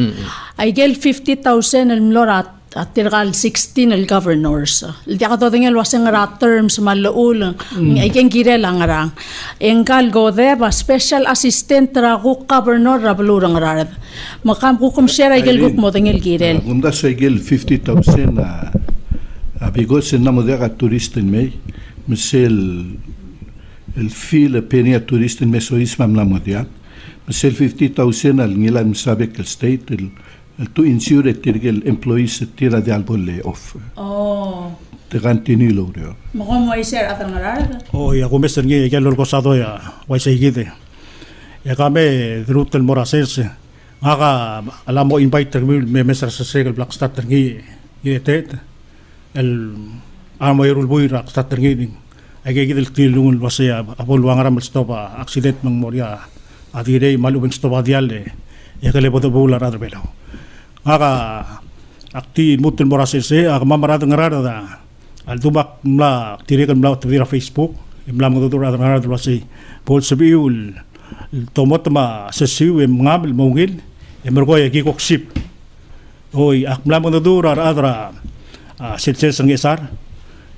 ay gel 50000 el mlora at tirgal 16 el governors. Di ka to tingel wasang ra terms malaul ng iken gire lang rang. Engkal go de ba special assistant ra ku governor ra bulurang ra. Makam ku kum share igel guk mo tingel girel. Gunda sa igil 50,000 amigos en Namodera turista en mei, mesel el fil penia turista en mesoisma Namodera, mesel 50,000 al ngila msabek el state el el tu insiure tirgel employees tira de albo le off. Oh. Te gantini lo rio. Mo mo iser atar. Oh, ya gomes ngi ya lo gozado ya, wai se gide. Ya game drut morasense. Aga alamo invite me mesar se el black star ngi. El amo irul bui rak start ngi ay gide el tilung wasya apol wangara mal stopa accident mang moria adire malu ben stopa diale ya kale bodo bula radar belo. Aga akti mutul morasense aga mamarada ngarada da al tumak mla tirikan mla tira Facebook mla mo tutura na na si Paul Sabiul tomot ma sa siw em ngam mongil em ko ya kikok sip oy ak mla mo tutura adra sit sit sang isar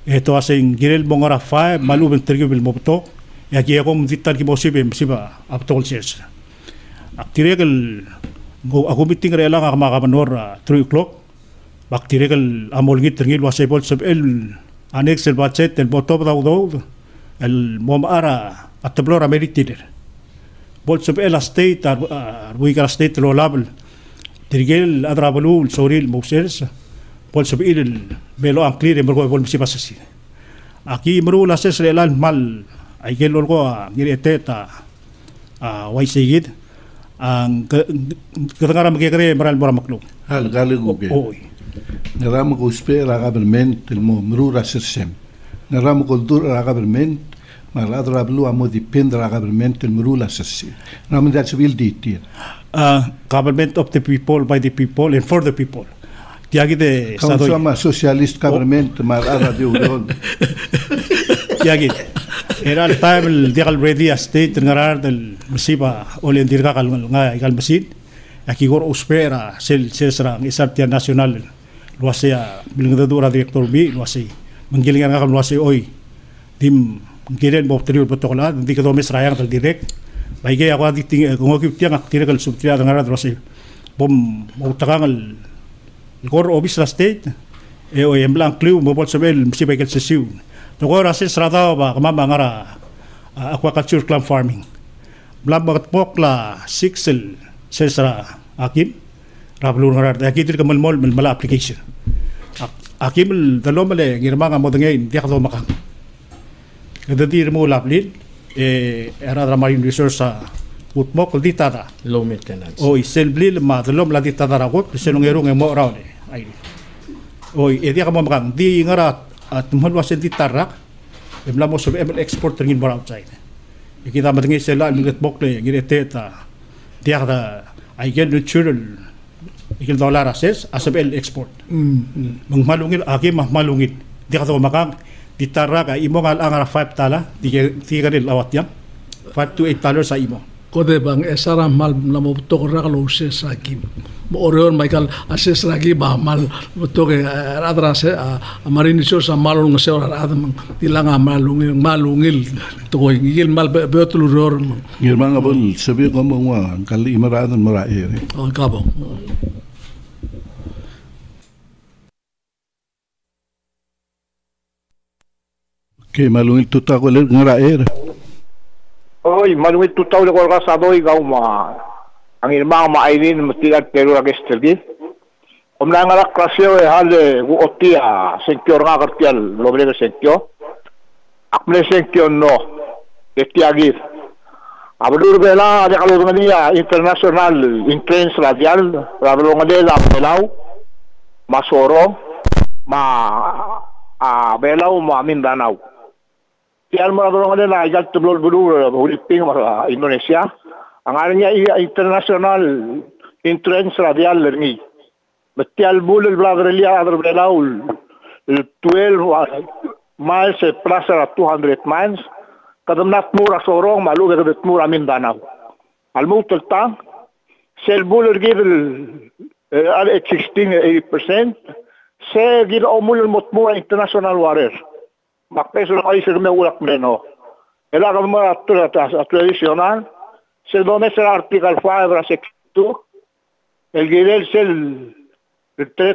ito asing girel mo ngara fa malubeng tirgil mo to ya ki ako mditan ki mo sip em siba aptol ses ak tirikan go ako miting rela ka makamanor 3 o'clock. Baktirikal amol git ringil wa sebol sab el anex el budget el botop daw daw. El mom ara at tablor ameritir bol sab el state ar ka state lo label. Tirgil adra balu soril mosels bol sab il belo ang clear mer ko bol misi pasasi aki meru la ses relan mal ay gel ko ngiri eteta a wai sigid ang kadangara magkikare maral mura maklong hal galing uge oy Naram ko uspe ra government el mo mrura sirsem. Naram ko dur ra government ma la dra blu amo dipend ra government el mrula sirsi. Naram dat bil ditir. uh, government of the people, by the people, and for the people. De Kaun Sadoy. sama socialist government ma ara de uron. Tiagi. Era el time el digal ready a state ngarar del masiba ole dirga kal nga igal masid. Aki gor uspera sel sesra isartia national. Luasya bilang dura director B luasya. Manggilingan nga kam luasya oy. Dim gilen mo triul protokola di ka do mesrayang tal direct. Baige ako di ting kung ako tiang ak tira kal subtria ngarar luasya. Bom mo takangal Gor obis la state. E o em blanc clue mo bol sabel si bagel sa siw. To gor asis rata ba kama ngara uh, aquaculture clam farming. Blam bagat pokla sixel sesra akim rablu ngarar da kitir kamal mol mel mala application. Ak- Akim el dalo male girma nga mo dengay di ka makang. Kada di mo laplin e era dra marine resource sa ut mok di tada lo maintenance. Oi sel bli le mad la mla di tada ra gut erung mo ra ni ai. Oi edia dia kamo bang di ngara at mhol wa sel di tara e mla mo so e export ring in borau chai e kita ma tengi sel la mi get mok teta dia da ai get natural e kil dollar ases asab el export. Mong malungit age ma malungit dia kamo makang di tara imo ngal angara 5 tala di ti ka awat yang 5 to 8 dollars sa imo Kode bang esara mal na mo tok ra kalo se sakim. Mo oreon Michael ases lagi ba mal tok adra se a marini so sa mal ng se ora adam tilanga malungil malungil to ko ngil mal betul ror Ngirma nga bol sabi ko mo nga kali imaradan mara o kabo. Ke malungil tuta ko le ngara ere. Oy, manungit tutaw na kol kasadoy gaw ma. Ang ilma ang maainin matigat pero agestel gil. Om na ngarak klasyo e hale gu otia senkyo nga kartial lobre ke senkyo. Akmne senkyo no. Estiagir. Abdur bela de kalurmania international intense radial rablonga la belau masoro ma a belau ma mindanao. Pian mula berong ada lah, ikat terbelut berdua, berhuliping masalah Indonesia. Angarnya ia internasional, interest lah dia lerni. Betial bulu belajar lihat ada berlalu. Lah, Tuel miles eh, plus lah 200 miles. Kadang nak murah sorong malu kerana murah min danau. Almu tertang. Sel bulu gitu eh, ada 16 80%. Saya gitu omul lah, international warer. International water. Makpeso na kayo sa ulak meno. Ela ka mo at traditional. Se do me ser article 5 ra sectu. El girel sel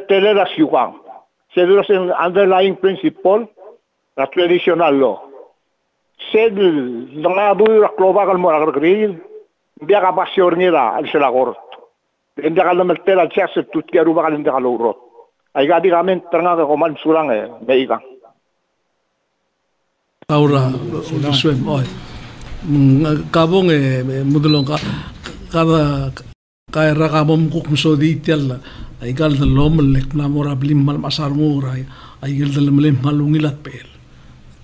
tele la siukan. Se do sen underlying principle la traditional law. Se nga bu ra kloba kal mo ra gril. Dia ka pasyor ngira al sela kort. Hindi ka naman tela siya sa ka hindi ka lurot. Ay gadi kami tanga ka kuman surang eh. May ikang. Aura swim oi. Kabong eh mudulong ka kada kaya ra kamom kuk so di tial ay gal da lom lek na mora blim mal masar mura ay gal da lemlem malungilat pel.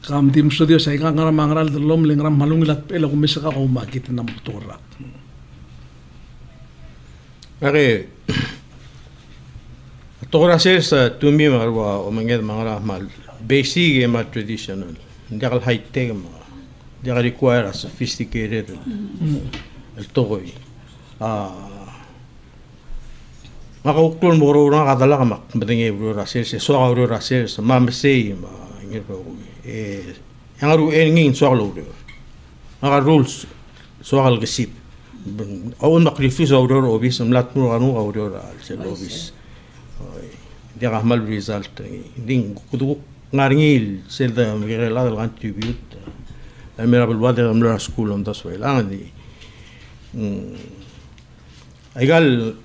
Kam tim so dio sa ikang ngara mangral da lom leng ram malungilat pel ako misa ka ko makit na motorat. Mari, Tora ser sa tumi marwa o manged mangara mal basic e ma traditional. ديال هاي تيك ما ديال ريكواير سوفيستيكيتد التوغي آه ما قوقتول مغرونا غادا لا غما بدني يبلو راسيل سي سوغا ورو راسيل ما مسي ما غير بوغي اي يانغرو انين سوغلو ما رولز سوغ القسيب اول ما قري في زورور اوبيس ملات مو غانو غورور السلوبيس دي غامل ريزالت دين كدوك ngaringil sel da mirela del gan tubiut la mera bulwa de amla school on das vela ngi egal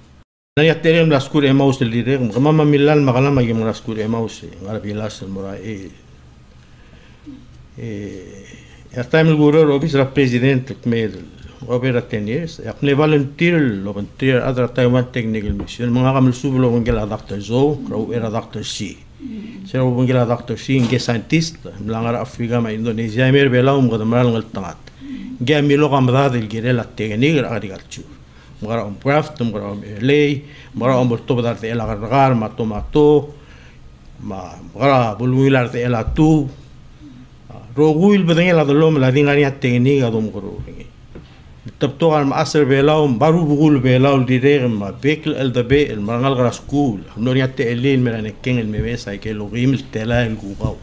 na ya terem la school ema usel dire ngama ma milal ma gana la school ema ngara bila mura e e, e hasta el buro office ra president kmer Robert Atenies, ya e kne volunteer, volunteer adra Taiwan Technical Mission, mga kamusubulong ng kila Dr. Zhou, kraw era Dr. Xi saya mau panggil ada doktor sih, ingat saintis, melanggar Afrika ma Indonesia, mir bela um kadang malah ngel tengat, ingat milo kam dah dil gire lah tegen ni gara gara tu, mara um craft, mara um LA, mara um bertopu dar te elak ragar, mato mato, ma mara bulungi lar te elak tu, rogu il bedengi lah dalam lah dingani tegen ni kadang kuru ringi. تبتوغ مأثر بيلاو مبارو بغول بيلاو ديريغ ما بيكل ألدبي المرنال غرا سكول. نور يتي الليل من أنا كين الميميس هاي كيلو غيم التلا الجوغاو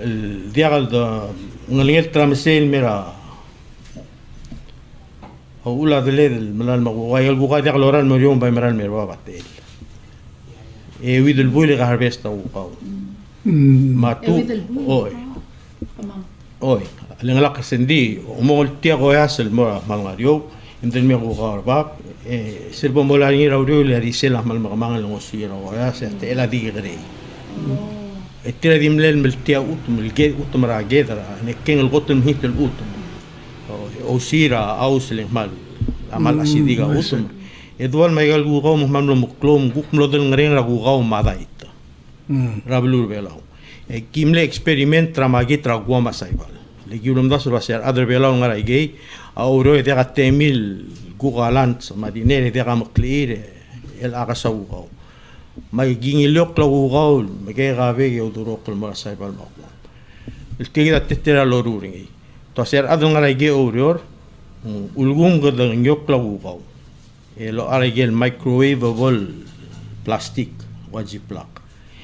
الديغل دا وناليل ترامسيل ميرا. هو ولا دليل من المغواي الغوا ديغل ورا المليون باي مران مروا باتيل إيه ويد البوي البولي غهربيستا وقاو ما تو أوي. أوي. Alin alak sendi umol tia go ya e sel mo eh, mal ngariu mi go gar ba sel bo le ri sel mal mo mang lo si ro go ya se te la la el eh, oh. mel tia ut mel ge ut mara ge dara ne ken el gotem hit el ut oh, o si ra mal la mal asi mm, diga ut Eduard mai gal gugau mo mamlo mo klom guk mlo del ngren ra gugau ma dait. Mm. Ra blur belau. E eh, kimle experiment tra. legiulum da sulla sia adre bela un ara gay a ga temil gugalan. ma di nere de ga mcleire el aga sau ga ma gingi lo clo ga ma ke ga ve ga duro col ma sai pal ma il ti da tetera lo ruring to sia adre un ara gay uro ulgum ga de ngio clo ga e lo ara plastic wajiplak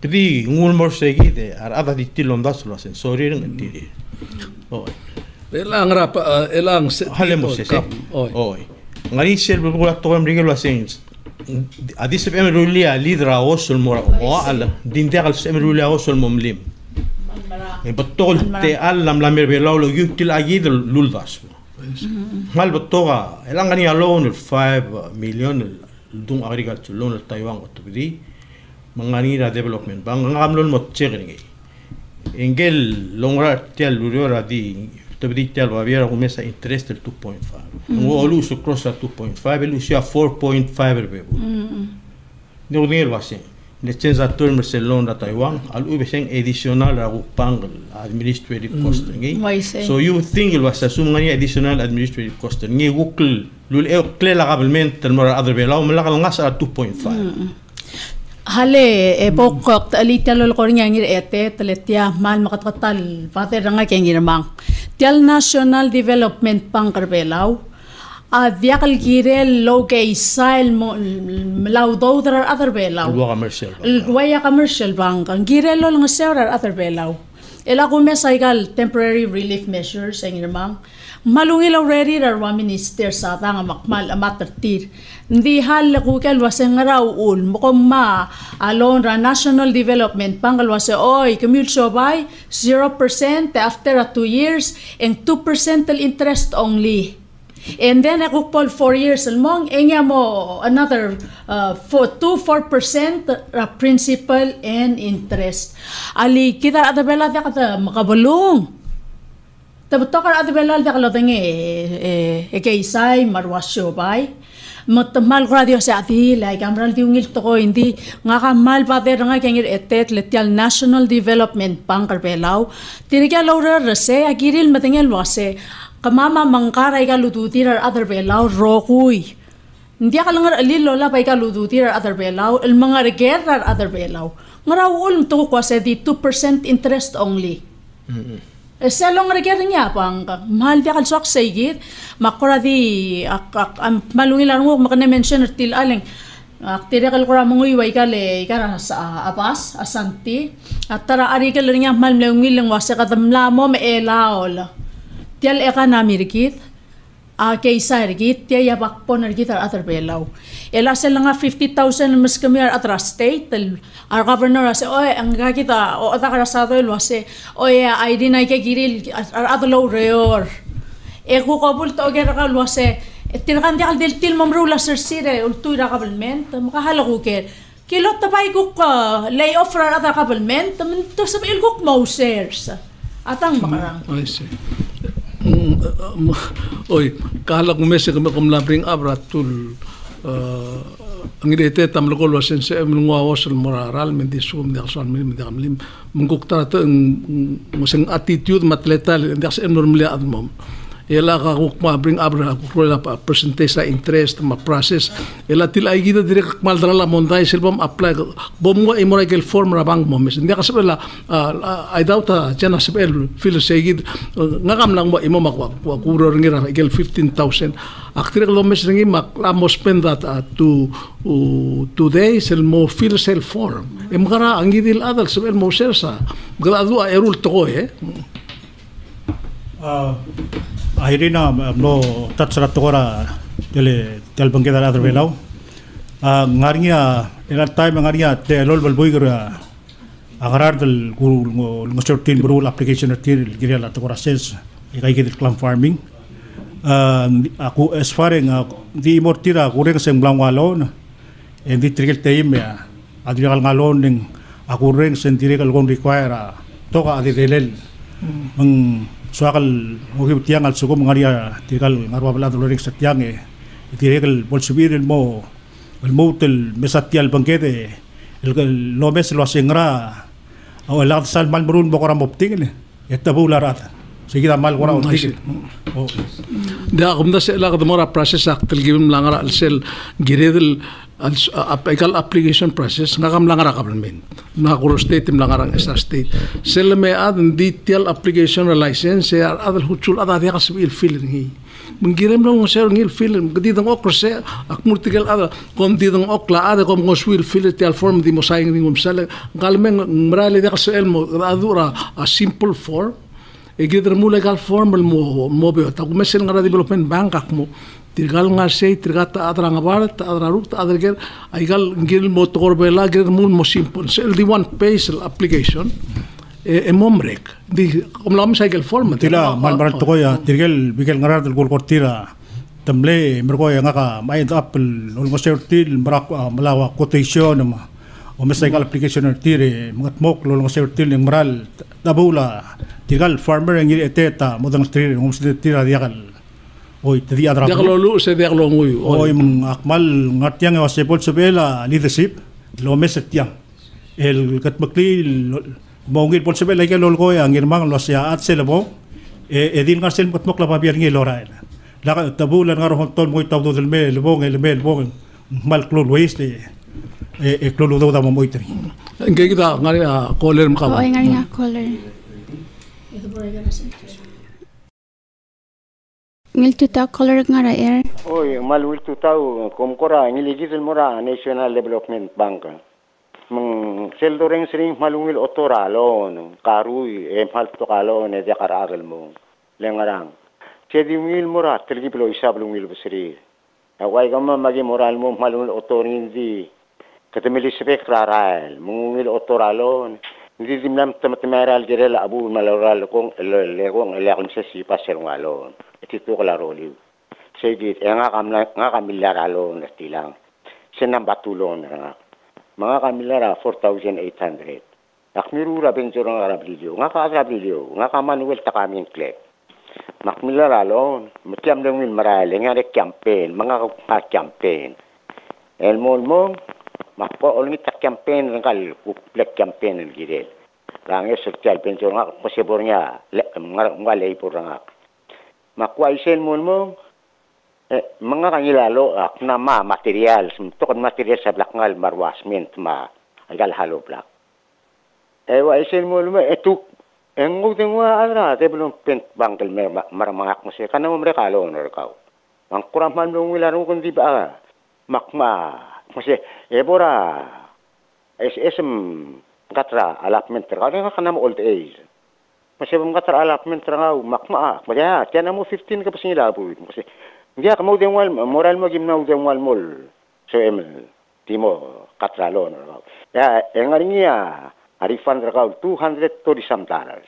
tri ngul mor segi de ar ada di tilon das lo sen. Sori ring oi. Elang rapa eh, elang se hale mo se oi. Oi. Ngari sel bu la tobem rigel lo sen. Adi se pem ru li osul mor o ala. Din de al sem ru osul mom lim e batol te al lam la mer belo lo yutil agi de lul das mal batoga elang ngani alone 5 million dung agriculture loan taiwan otobidi mangarira development. Bang ngam lon mot che engel longra tel lurio ra lah di te bri tel va viera come interest del 2.5 mm -hmm. cross a 2.5 e 4.5 er bebu mm -hmm. ne o nel vasi ne chen za tur merselon da taiwan al u beseng additional lah ra pang administrative cost ngi so you think il vasa su mangarira additional administrative cost ngi wukl lu el eh, clear la government tel mor adre belau mala ngasa 2.5 mm -hmm. Hale e bokok ta ali talo ko ringa ngir ete teletia mal makatkatal pate ranga ke ngir mang. Tel national development pang karbelaw a diakal girel lo ke isail mo law dodrar other belaw Luwa commercial. Waya commercial bank. Ang girelo lang seurar other belaw ela kume saigal temporary relief measures ang irmang malungil already rar wa minister sa ta nga makmal amatertir ndi hal ku kel waseng raw ul. Mo ma alon ra national development pangal wase oy commute so by 0% after a 2 years and 2% tel interest only. And then ako po four years almong enya mo another uh, for two four percent uh, principal and interest. Ali kita ada bela dia kata makabalong. Tapi tokar ada bela dia kalau tengi eh eh kay isay marwasyo bay. Matamal ko radio sa ati lai kamral di ungil to ko hindi nga kamal pa der nga kengir etet letial National Development Bank karbelaw. Tinigya laura rase agiril matengel wase kamama mangkaray ka lututir ar other belaw rokuy. Hindi ka lang alil lola pa ka lututir ar other belaw, el mga reger ar other belaw. Ngarawul mto ko sa di 2% interest only. Eh, selong reger niya pang mahal dia kalsok sa igit. Makura di ak, ak, am, malungilan mo makana mention til aling Aktire kal kura mongui wai kale ikara sa apas asanti. At tara ari kal niya mal mleungil wasa katamla mo me elaol tial eka na mirikit a kaysa rigit tia ya bakpo na rigit ar other belaw ela sel nga 50,000 mas kami ar atra state ar governor ase oy ang kita o ata kara sa do lo ase oy ID na ke giril ar low reor e ko kabul to gera ka lo ase tinakan dia del til mamru la ser sire ul tu ra kabelment makahala ko ke. Kilot tabay ko ka lay off ra ata kabelment to sa il ko mausers atang makarang. I see. Mm, um, Oy, kahala kung mesi kami kung labring abratul uh, ang idete tam lokol wasen se em ngwa wasal moral men di sum di asan men di amlim mungkuk ta museng attitude matletal em normally admom ela ka kuk ma bring abra kuk la pa percentage sa interest ma process. Ela til ay gida direk mal dala monday silbam apply. Bom mo imora kel form ra bank mo mes ndi ka sabela ay daw ta jana sabel fil segid ngakam lang mo imo makwa kuro ngira kel 15000 aktir lo mes ringi mak la mo spend that uh, to uh, today sel mo fil sel form. Imgara angidil adal sabel mo sersa gradu erul to eh ahirina no tatsara tokora tele tel bangke dara adar belau uh, ngaringa ela time ngaringa te lol bal boigra agarar del guru ngosortin guru application tir gira la tokora sense ikai kit clam farming. Aku as far nga di mortira kureng seng blang walon en di trigel teim ya adrigal ngalon ning aku reng sentire kal gon require toka adi relel. Mang soakal hoki tiang al suko mangaria tikal ngarwa bala dolor sa tiang e itiregal bolsubir el mo el motel mesatial bangkete el lo mes lo asengra o el sal mal murun bokora mopting ne etta bula rata. Sige mal gora on tiket o da kumda se la kadmora process ak tilgim langara al sel giredel al apikal application process nga kam kabelmen na kuro state im langara sa state. Sel me ad detail application license ar adal hutul ada dia kasbil fill ngi mengirem dong ser ngil fill gedi dong ok se ak murtigal ada kom di dong ok la ada kom ngoswil fill tel form di mosaying ngum sel galmen mrale dia kasel mo adura a simple form. E gider mu legal form mo mo be ta kuma sel ngara development bank ak mo tirgal nga sei tirgata adra nga bar ta adra ruk ta adra ger. Ay gal ngil mo tokor bela ger mu mo simple sel di one page application e e di kom lam sa gel form tila mal baral to ya tirgel bigel ngarar del gol kortira tamle merko ya ngaka may apple ul mo til marak malawa quotation ma o mesay gal application tire mga mok lol mo til ng maral tabula. Tirgal farmer ang eteta modang tire ngum tira diagal oy tadi adra dia kalau lu se dia kalau ngui oy. Mong akmal ngatiang wa sepol sebela leadership lo meset tiang. El katmakli mongil pol sebe lagi lol ko ang irmang lo sia at sel mo e edin ngar sel katmak la pabiar ngi lora la tabu la ngar hon ton mo tabu del mel bong el mel bong mal klol weste e e klol do da mo moitri Engke kita ngari a koler Oo, makawa. nga nga caller. Ngil tuta caller nga ra air. Oi, malul tu tahu komkora ngiligizil mora National Development Bank. Meng seldo reng sering malungil otora lon karui em hal to kalon e jakar agal mo lengarang. Jadi ngil mora tergi pelo isab lungil besri. Awai kama magi moral mo malungil otorin di katemili spek raral mungil otora lon. Hindi dimlam temat-temeral gerel abu maloral kong lekong lekong sesi pasir ngalon. Itu kalaro liu. Sige, eh, nga kam nga kamilyara lo na tilang. Sinang batulon nga. Mga kamilyara 4,800. Akmirura benjo nga rabilyo. Nga ka rabilyo. Nga ka manuel ta kaming klek. Makmilyara lo. Matiam lang min marali. Nga re campaign. Mga ka campaign. El mol mo. mapo ulmi ta campaign ng kal ku black campaign ng gidel langi social pension ng posibornya le ngar ngale ipurang makwaisen mun mo eh, mga kanilalo ak na ma material. Tokon material sa ngal marwas mint ma agal halo black eh wa isen mo lumo etu engo tengwa adra te belum pent bangkel mer mar mga kanu mereka lo ner kau mang kurang mandung wilaru kun di makma 무시 예보라 Old Age. 알라프멘트가 가나 올드 에이즈 무시 범 Makma. 알라프멘트가 막마 뭐야 테나모 15 갑신 라부 무시 dia kamu dengwal moral mo gimna dengwal mol so emel timo katralon ya engaringia arifan rakau 200 to disam dollars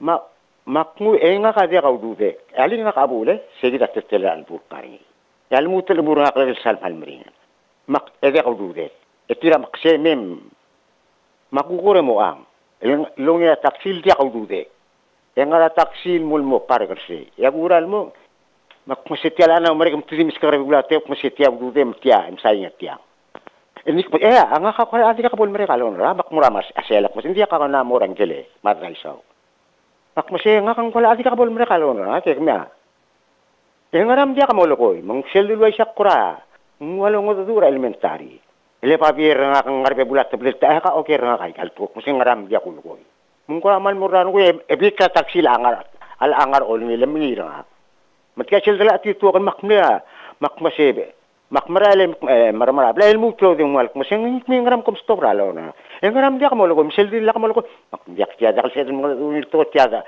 ma makmu enga kadia kau duve alinga kabule segi datte tele albur yal mutel burha kala sal palmrin mak ede kau dude etira makse mem. Makukure mo ang longia taksil dia kau dude engara taksil mul mo pare kerse ya gural mo mak masitial ana mereka mesti miskar regula te masitial dude mtia imsai ntia ini eh anga ka ka ati ka pol mereka lon ra mak muramas asela ko hindi ka na morang gele madrai saw mak masi nga kang kala ati ka pol mereka lon ra ke kmya eh ngaram dia ka mo lokoy mang selulway siya kura walo ngo dura elementary ile pa bier nga kang ngarpe bulat te bulat ka okay nga kay kalto masi ngaram dia ko lokoy mung kula man muran ko e bika taksi la angar al angar ol ni lemira matkachil dala ati to kan makmya makmasebe makmarale maramara bla el mutlo de mal como sen mi ngaram kom stop ralo na ngaram dia kamo logo misel di la kamo logo dia kia da kalse mo unil to tia da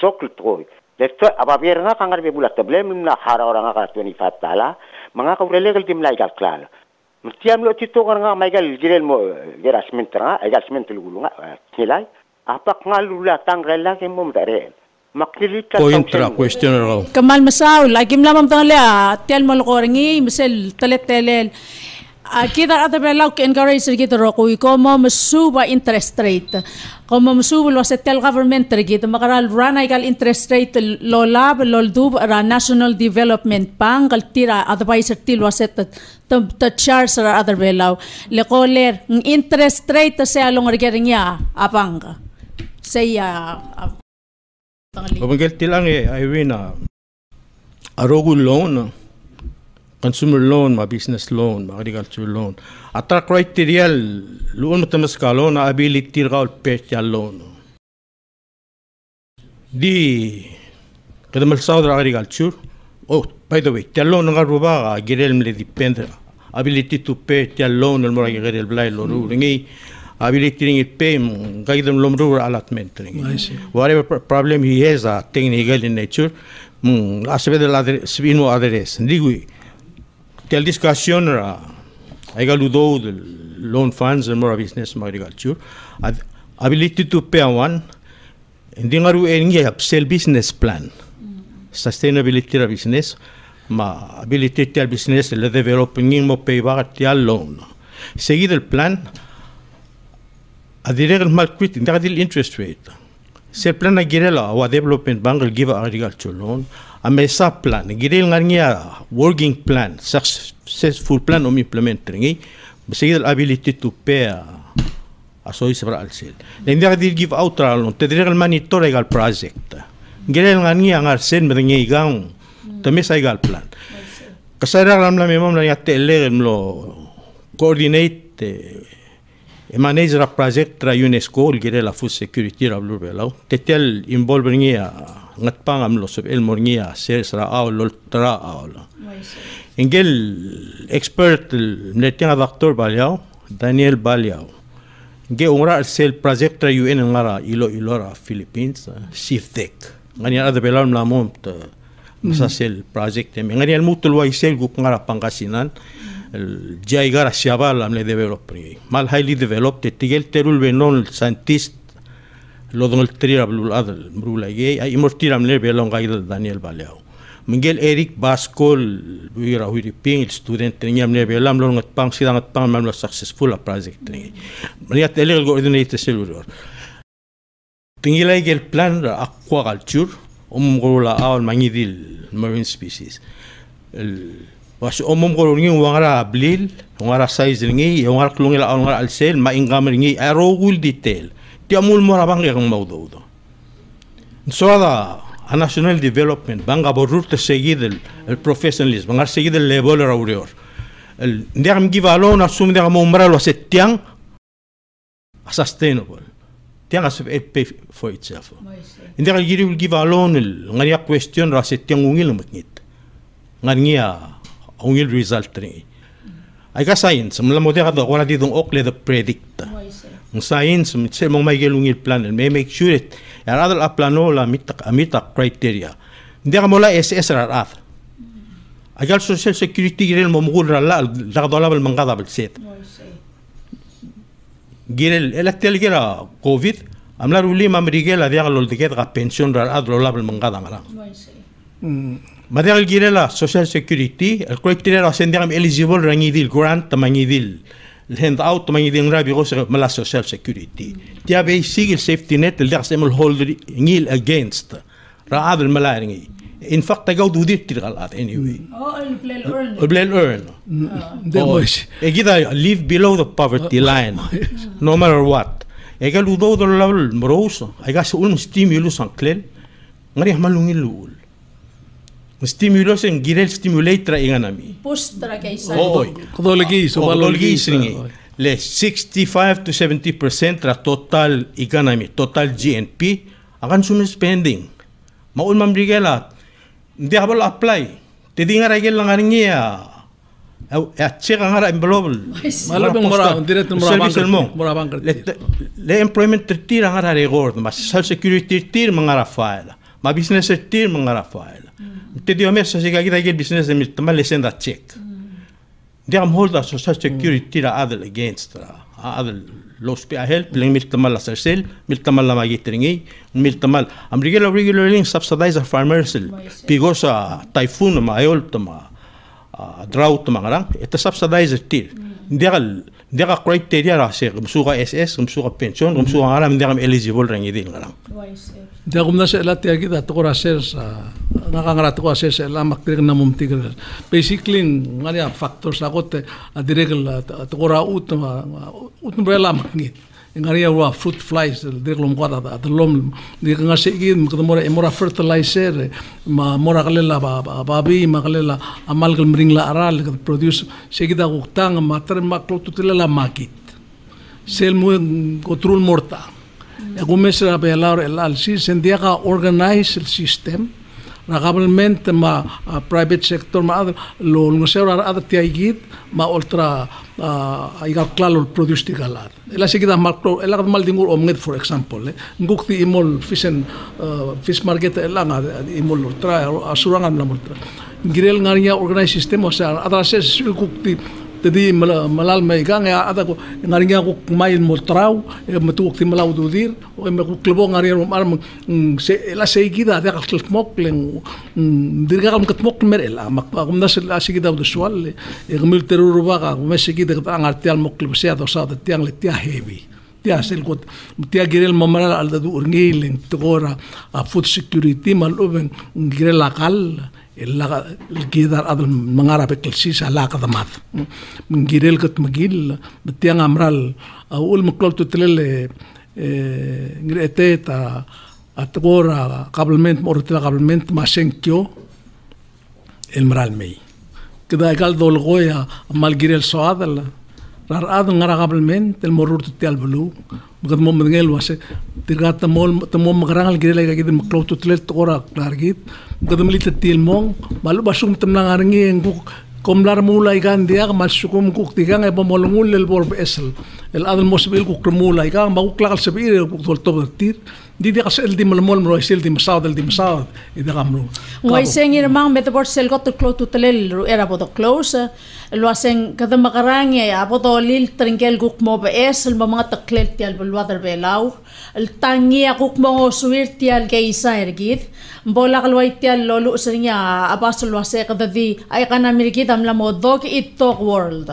sok to Lepas apabila nak kangar bebula tablet mula hara orang akan twenty ifat tala, lah. mengapa kau rela kalau dimulai kal kelal? Mesti am lo cito orang akan mengal jiran mo jelas mentera, jelas mentul gulung ah, ah, kelai. Apa kangar lula tang rela lah, kemu mendera? Maklilita. Poin tera question Kemal mesau lagi mula mampun lea tiad mal korangi mesel telet telel. Uh, kita ata belaw ke encourage kita rokui como masuba interest rate. Como masuba lo setel government kita makaral rana igal interest rate lo lab lo dub ra National Development Bank kal tira advisor til waset ta charge ra other belaw. Le koler interest rate sa along regering apang. Saya uh, Pamangkel tilang e Irene arogu loan consumer loan ما بيزنس لون ما agriculture loan. اترا كرايتيريا لون متمسكا لون ابيليتي غاول بيت يا لون دي قدم الصادر agriculture او باي ذا وي تي لون غارو باغا غيرل ملي ديبند ابيليتي تو بي تي لون المراي غير البلاي لورو رنجي ability ring it pay guide them lom rural allotment ring whatever problem he has a thing he got in nature mm asbe the other svino others ndigui tel discussion ra. Ai galu do the loan funds and more business ma agriculture. Ad- ability to pay one. Hindi nga ru engi sell business plan. Sustainability ra business. Ma ability tel business le developing mo pay back tel loan. Seguido el plan. Adiregal mal quit inda dil interest rate Se plan a gire la wa development bank al give agriculture loan. A sa plan, gire il ngar lah. working plan, successful plan om implement ringi, besegi dal ability to pay asoi soy sebra al sel. Le indi agadir give out ra loan, te dire gal manitor egal project. Gire il ngar nga ngar sen bada nga igang, te me sa egal plan. Kasaira ram la memam la nga coordinate e manage ra project ra UNESCO gire la food security ra blur belau. Tetel involve ngi a ngat pangam lo sob el morngi a ser ra au lo tra au. Engel expert mleteng doctor Baliao, Daniel Baliao. Nge ungra sel project ra UN ngara ilo ilo ra Philippines, SIFTEC. Ngani ada belam la mom ta sa sel project em. Ngani al mutul wa sel gup ngara Pangasinan ya llegar a Chaval, hable de los primeros. Mal highly developed, este que terul venón, el santist, lo don el trira blulad, brula y gay, y mortir a mne velón Daniel Baleau. Miguel Eric Basco, el buira huiripín, el estudiante, ni a mne velón, lo don el pan, si dan ya el successful a prazik, tenga. Mne a tele el gordon y te celular. La el plan de aquaculture, un gorula, al mañidil, marine species. El was umum ko ngi wangara blil wangara size ngi wangara klungila wangara alsel ma ingam ngi arogul detail. Ti amul mo rabang yang maudo. So ada a national development banga borur te seguir el, el professionalismo banga seguir el level raurior el ndegam give alone assume ndegam umbra lo setiang sustainable tiang as it pay for itself ndegam giri alone el ngania question ra setiang ungil ngit ngania ungil result ni ay ka science. Mula mo ka wala di dong okle the predict. Ang science mitse mo may gelungil plan. May make sure it. Ya adal aplano la mita mita criteria. Hindi ka mula SS rarat agal social security girel mo mugul rala la dola bal mangada bal set girel electel gira covid. Amla ruli ma mrigela dia lol diket ka pension rala dola bal mangada Madagal girela social security. El criteria ra sendam eligible rangidil grant tamangidil hand out tamangidil rabi ko sa mala social security. Dia be sigil safety net el dia semel hold ngil against. Ra adel malaringi in fact tagaw du dit tirgal at anyway. Oh, el plel earn. o blel earn Hindi mo is. e gida live below the poverty line no matter what. E gal udo do lawl moroso e gas ulm stimulus ang ang girel stimulate ra inganami Push tara kay sa. Oo. Kado lagi, so O balo lagi lagi. isringi. Le 65 to 70% ra total economy, total GNP, akan sum spending. Maul mambrigela. Hindi habal apply. Tidi nga ragel lang nga niya. At check nga ra envelope. Malabang mura, direct mura bangker- mo. mura bangker Le, employment tira nga ra record, mas social security tir mga ra file. Ma business tir mga ra file. Tedio mesa si kaki tadi business ni mesti tambah lesen dah check. Dia am hold social security la other against uh, la. Other loss pay help, pelan mesti tambah lasar sel, mesti tambah lama gitu ringi, mesti tambah. Amerika la regular ring subsidize farmers sel. Pigosa typhoon ma ayol tama drought mangarang, itu subsidize til. Dia kal hindi ka criteria ra siya kumsuka SS, kumsuka pension, kumsuka nga ram, hindi ka eligible rin idin nga rang. Hindi ako na sa ilat ya kita, tukor aser sa, nakangarat ko aser sa ilamak direk na mumtigal. Basically, nga niya, factor sa ako, te, direk la, tukor a ut, ut na brela ngari wa fruit flies de glom guada da de lom. De nga se gi mora eh, mora fertilizer ma mora gale la ba ba bi ma gale lah, amal gal mring la aral produce se gi da gutang ma ter ma klo tu tele la makit. Sel mu kotrul morta. E gumes la pe la la si sendiaga organize el sistema government ma uh, private sector ma lo no se ora adar ti aigit ma ultra uh, aiga klalo produce ti galar ela kita mal ela mal dingur omnget for example eh. nguk ti imol fisen uh, fish market ela nga imol ultra asurangan na ultra girel ngaria organize system o sa adar se Jadi malal may ka nga ada ko ngari nga ko kumain mo traw e matuok ti malaw dudir o e ko klebo ngari mo ar se la se gida da ka tlmok len dir ka kam katmok mer ela mak kum nas la se gida do swal gmil terur ba ka me se gida ka ngar tial mok klebo se do sa tiang le tia heavy tia sel ko tia girel mamara al da urngil togora a food security mal oben girel akal laga gidar adal mangara pe klisisa la kada mat ngirel kat magil tiang amral ul mklol tu tele e ngirete ta atgora kablement mor tele kablement masenkyo el mral mei kada egal dol goya mal girel so rarad ngaragabel men tel morur tu tel bulu, mgat mom ngel wase. Tirga ta mol ta mom magrangal gire lega gidi mklo tu tel tora klargit mgat mli ta tel mong. Malu basum temna ngarngi engku komlar mulai kan dia mal sukum kuk tiga ngai pomol ngul lel bor esel el adal mosbil kuk mula ikan mau klagal sebil kuk tol tobatir di dia kasel di malmol mro esel di masad di masad. Ida kamro Ngoi sengir mang betabor sel got klo tutelel era bodo close. Lo aseng kada makarangi ya bodo lil trinkel guk mo ba esel ba mga taklel tial bulwadar belaw el tangi guk mo suwir tial kay isa ergid bola kalway tial lolo serinya abas lo ase kada di ay kana mirgid amla mo dog it talk world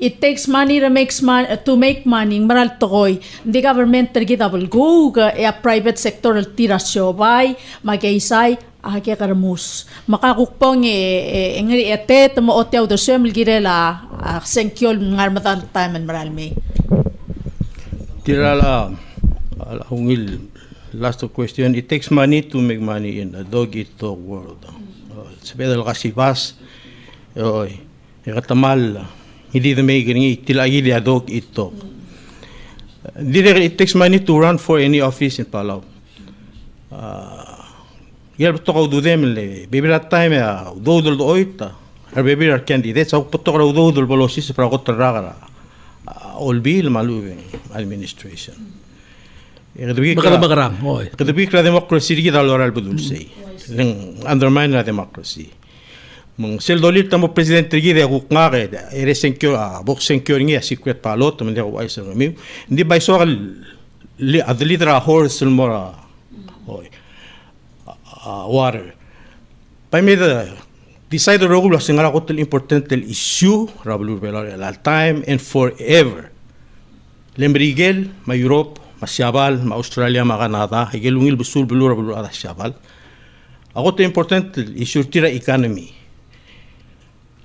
it takes money to make money to make money maral tokoy the government tergita bulgo e a private sector el tira shobay magaysay ahake karamus makakukpong e ngri ete tamo otyaw do swem girela senkyol ngar matan time maral me. Tirala, ala hungil, last question, it takes money to make money in a dog eat dog world. Uh, Sebedal kasi bas, oy, ikatamal, hindi na may ganyan, tilagili a dog eat dog. Hindi it takes money to run for any office in Palau. Uh, Yel to ko dudem le, baby that time ya, dodol do oita. Ar baby ar candidates, puto ko dodol bolosis para ko taragara. Olbil malu administration. Kadabi Magkala magarang, oy. kadabi kra democracy di kita loral budul say. Nang undermine na democracy. Mong sel dolit tamo presidente gi de guk ngare ere senkyo a bok senkyo ngi a secret palot men de wai sa mi. Ndi bai so li adli dra horse mora. Oy. water. Pai me decide ro gulo singara ko tel important tel issue rablu belar al time and forever. Lembrigel ma Europe ma Siabal ma Australia ma Canada higel ungil busul bulu rablu ada Siabal. Ako tel important tel issue tira economy.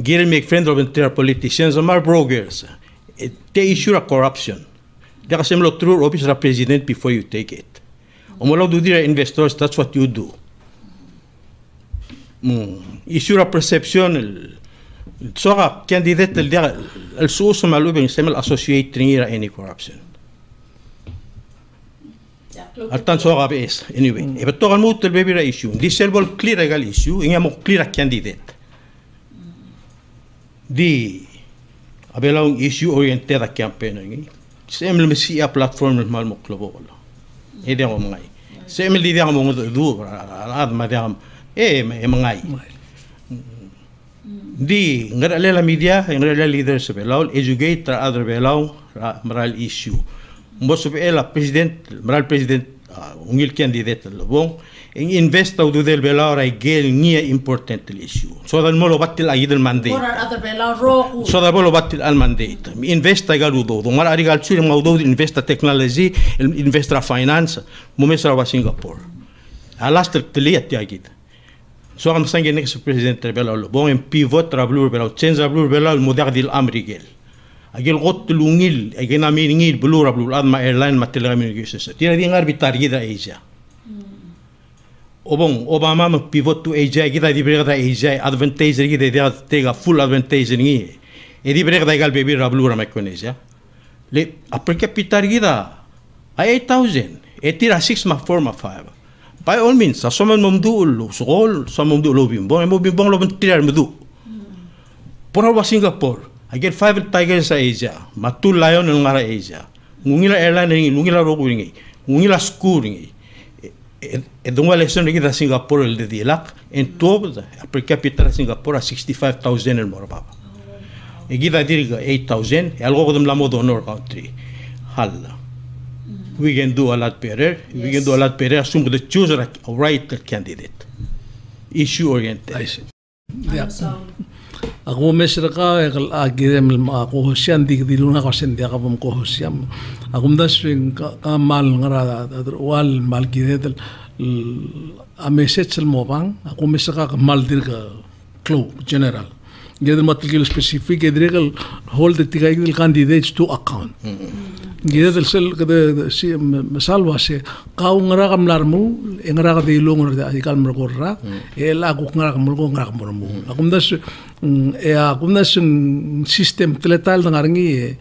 Guillermo McFriend of entire politicians and my brokers. Eh, they issue a corruption. Deka sa mga true office of president before you take it. Umulaw do the investors, that's what you do. Mm. Issue a perception. So a candidate del dira al suo sumalubing sa similar associate nira any corruption. Altan so ka is anyway. Hmm. a kan mo the baby ra issue. This will clear legal issue. Inga mo clear a candidate. di abelong issue oriented campaign ini same le si platform le mal mok lobo lo ide ko mangai same le dia ko mong du ad ma dia e e mangai di ngar le la media ngar le leaders be law educator other be law moral issue. Mo su be e la president moral president ungil kan di det investa u del belaura e gel nia importante l'issue. So dal molo battil ai del mandate. So dal molo battil al mandate. Investa e galudo. Do mara ari galci ma u do investa technology, investa finance, mo mesra va Singapore. A lastre tli ati. So am sangue nex president de lo. Bon en pivot tra bela, change blu bela, il moderne del amrigel. Agil got lungil, agena miringil blu bella, adma airline ma telegram communication. Tira di ngar bitargida Asia obong obama mo pivot to asia kita di berga asia advantage ri de tega full advantage eh, ni e di berga gal baby rablu ra mek kone asia le apre pitar gi da 8000 etira 6 ma 4 ma 5 by all means sa somen mom du lu sol sa mom du lu bim bon mo bim lo tirar mo du wa singapore. I get five tigers asia ma tu lion ngara asia ngila airline ngila rogu ngi ngila school ngi Então, o Alexandre aqui da Singapura, ele de lá, em toda a per capita da Singapura, 65,000 ele morava. E aqui da Dirga, 8,000, é logo de Lamo do North Country. Halla. Mm. We can do a lot better. Yes. We can do a lot better. Assume the choose a right candidate. Issue oriented. I see. Yeah. Ako mesra ka ekal agirem ako siyan di di luna ko sen dia ka pom ko siam. Ako mda swing ka mal ngara wal mal giredel a message sel mo bang ako mesra ka mal dir ka clue general. για δεν μάθω το λεσπεσιφή και δρέγαλ χόλτε τη γαίγδελ καντιδέτς του ακάουν. Και δεν θέλω να με σάλβω σε κάου γράγα μλαρμού, γράγα δε ηλόγου να δικά μου γορρά, έλα ακού γράγα μου, γράγα μου μου. Σύστημα τελετάλ να γαρνεί,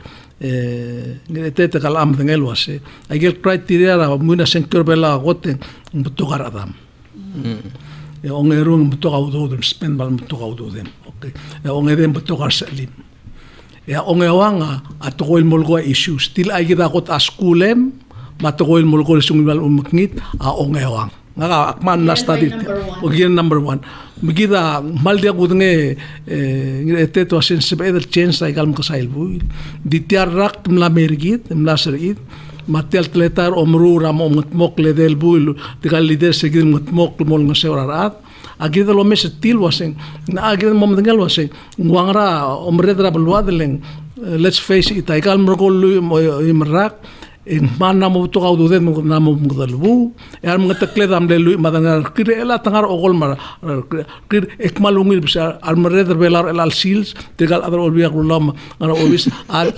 τέτοια καλά μου δεν έλω σε, αγγελ κράτη τη είναι το γαραδά μου. Ongeru mbuto gaudo dem spend bal mbuto gaudo dem okay e ongedem mbuto gar salim ya onge wanga atoko il molgo issue still ay kita kot askulem matoko il molgo sungibal umknit a onge wang. Nga akman na study ogien number one. Migida maldia gudnge ngete to asen sebe el chance ay kalm kasail bu di tiarak mla mergit mla sergit matel tletar omru ramo ngatmok le del buil de gal lider se gid ngatmok le mol ngase orarat agi de lo mes til wasen na agi mom dengal wasen ngwangra omre dra let's face it ay gal mrogol lu imrak in manna mo to gaudu de mo namo mgdalbu yar mo takle dam le lu madanga kire ela tangar ogol mar kir ekmalungi bisa ar mredder belar el al sils. De adar olbiak lulam ara obis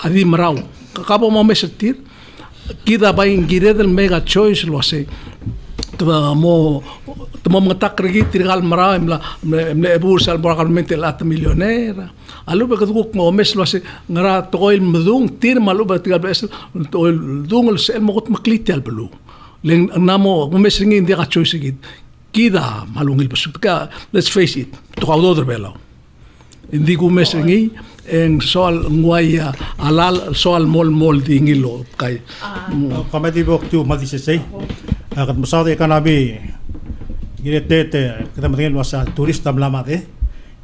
adi mrau kapo mo mesetir kida ba ingire del mega choice lo ase. Tuma mo tuma mga takrigi tirgal mara imla imla ebur sal bora kalmente la ta milionera alu ba kadu mo mes lo se ngara toil mdung tir malu ba tirgal bes toil dung el sel mo got makliti al belu. Len namo mo mes ngi ndi ga choice gid kida malungil basut ka let's face it to ka do belo. Indi ku mes en soal nguaya alal soal mol mol di ngilo kai. Ah. Ah, Kami di waktu mati sesei akan ah, besar ekonomi ini tete kita mungkin masa turis tam lama de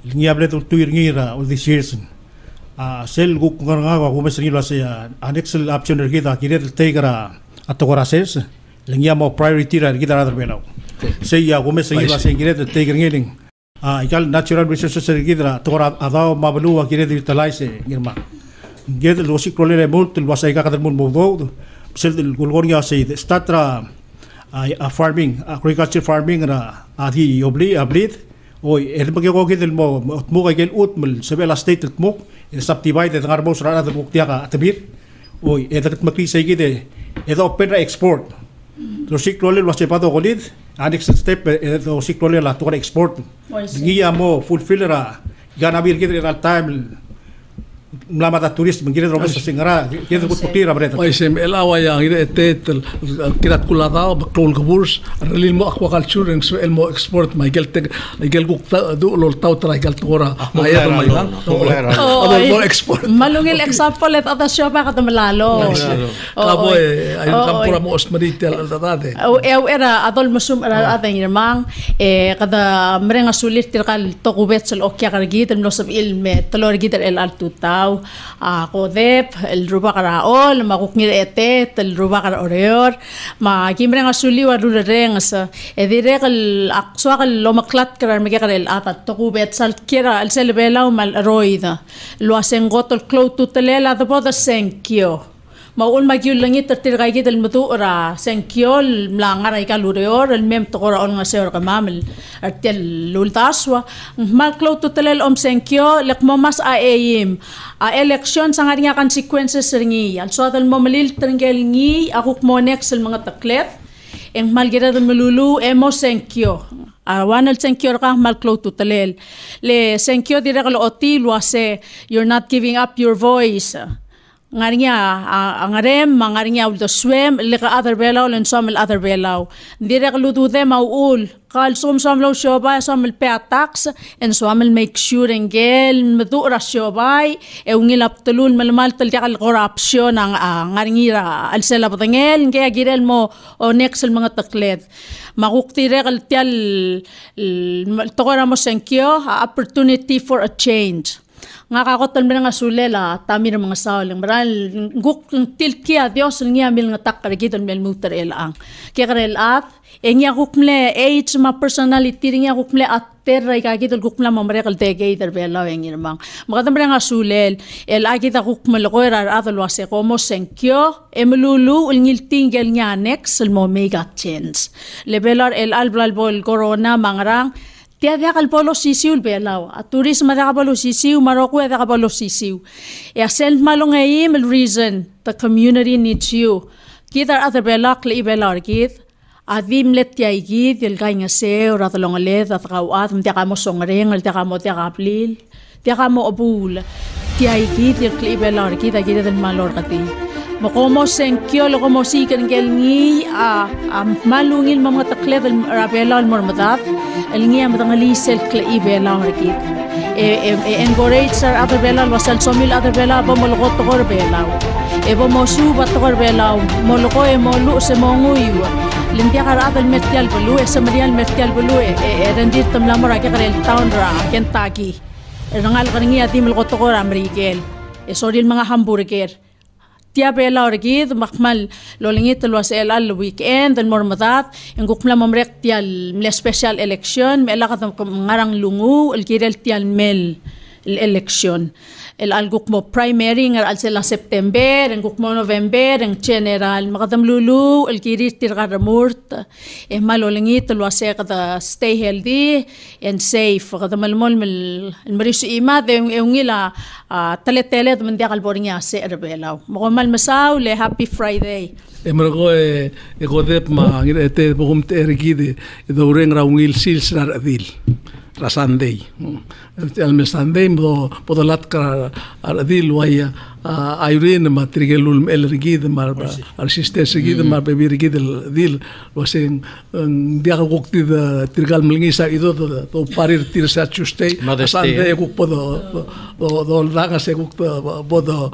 ngi able tu tu ngira all di season sel gu kungan ngawa gu mesri lo sia anex option kita kira tegra atau kora ses ngi mau priority kita rather benau sei ya gu mesri lo sia kira tegra ngiling ikal natural resources kita tora adao mablu wa gire utilize ngirma. Gire lo si krole mult wasa ika kadar mun mo sel del golgoria se statra a farming agriculture farming ra adi obli ablit oi el bagi ko gidel mo mo ka gel ut mel sebela state mo in subdivide ngar mo sra mo tiya ka atabir. Oi edat makri se gide edo open ra export. Lo siklole lo se pato golid annex step edo siklole la to export. Ngiya mo fulfill ra gana bir al time mlama da turis mengkira romes sa singara. Kira kut putira breta Wai sem elawa yang ide etet kirat kulada baklol kaburs relil mo aquaculture en el mo export ma gel teg gel guk du lol tau tra gel tora maya ma ilang abo mo export. Malungil example et ada siya pa katamalalo. kabo eh ay kampura mo osmaritel dadade O eu era adol masum era ada irmang eh kada merenga sulit tirkal tokubet sel okya kargit el nosab il me talor git el altutaw a kodep el ruba karaol makukngir etet el ruba kar oreor. Ma kimrenga suli wa rureng sa edire kal akswa kal lomaklat karar mege kar el atat tokubet sal kira el sel belaw mal roida. Lo asengot el klo tutelela the boda senkyo maul magi langi tertir gai del mutu ora. Senkiol mlangar ai kalureor el mem to ora on ngase ora mamel. Lultaswa mal klo to telel om senkio lek momas a eim. A election sangaringa consequences ringi al so dal momelil trengel ngi akuk monex el mga taklet. En malgira del melulu emo senkio Awan el senkyo ka mal klo to telel le senkio dire lo oti lo ase you're not giving up your voice ngaringa angarem mangaringa ul do swim lika other belaw len som el other belaw. Dire lutu de maul qal som som lo shoba som el pe tax en som el make sure en gel mdura shobai e ungil aptulul mal mal tel al corruption ang ngaringira al sela badangel nge girel mo o next el mga taklet. Maguktire al tial tokora mo senkyo opportunity for a change nga kakotan nga sulela tamir mga sauling maral. Guk tilkia dios ngia mil nga tak giton mel muter elang kaya karel at engya gukmle age ma personality ngya gukmle at terra ka gitol gukmla mamre kal te ge der bela engir mang magadam nga sulel el agita gukmle ko era adol wase como senkyo emlulu ulngil tingel nya next el mo mega change. Levelar el alblal bol corona mangrang Tia dia kal polo sisiu be lao. A turisma dia kal polo sisiu maroku dia polo sisiu. E a send malong email reason the community needs you. Kita ada be lak le be lar kit. Let tia igi dia gai ngase ora the long led that go at dia kal mo song ring dia kal mo dia kal obul. Tia igi dia kli be a kit e del malor katil. Mokomo senkyo lo como si kan gel ngi a malungil mam takle del rabela al mormadat el ngi am dangali sel kle ibela harki e e encourage sar other bela wasal somil other bela ba mo logot tor bela e bo mo su ba tor bela mo logo e mo lu se mo ngui limpia kara el mertial bulu e samrial mertial bulu e e rendir tam lamora ke karel town ra Kentucky rangal karingi atim logot tor amerikel. E soril mga hamburger tia bela orgid makmal lolingit lo sel al weekend dan mormadat en gukmla mamrek tia mle special election me la ngarang lungu el kirel tia mel el election el alguk mo primary ngar al sela September en guk mo November en general makadam lulu el kiri tirgar murt e malolingit lo ase kada stay healthy and safe kada malmol mel maris ima de ungila tele tele de mendia kalboringa se erbelaw mo mal masaw le happy friday. E marago e e godep ma ngire te bogum te ergide e do Rasandei. Αλλά με Σανδέι μου το λάτκαρα αρδίλου αι αιρήνε μα τριγελούλ με ελεργίδε μα αρσιστές εγίδε μα mm-hmm. πεμπυρικίδε δίλ βασέ ε, διαγωγκτήδε τριγάλ μλυγίσα ειδό το παρήρ τύρσε ατσιουστέι Σανδέι εγώ πόδο το λάγας εγώ πόδο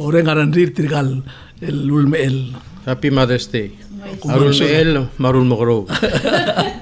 ο ρέγαραν ρίρ τριγάλ λούλ με ελ. Θα πει μαδεστέι Αρούλ με ελ μαρούλ με γρόου.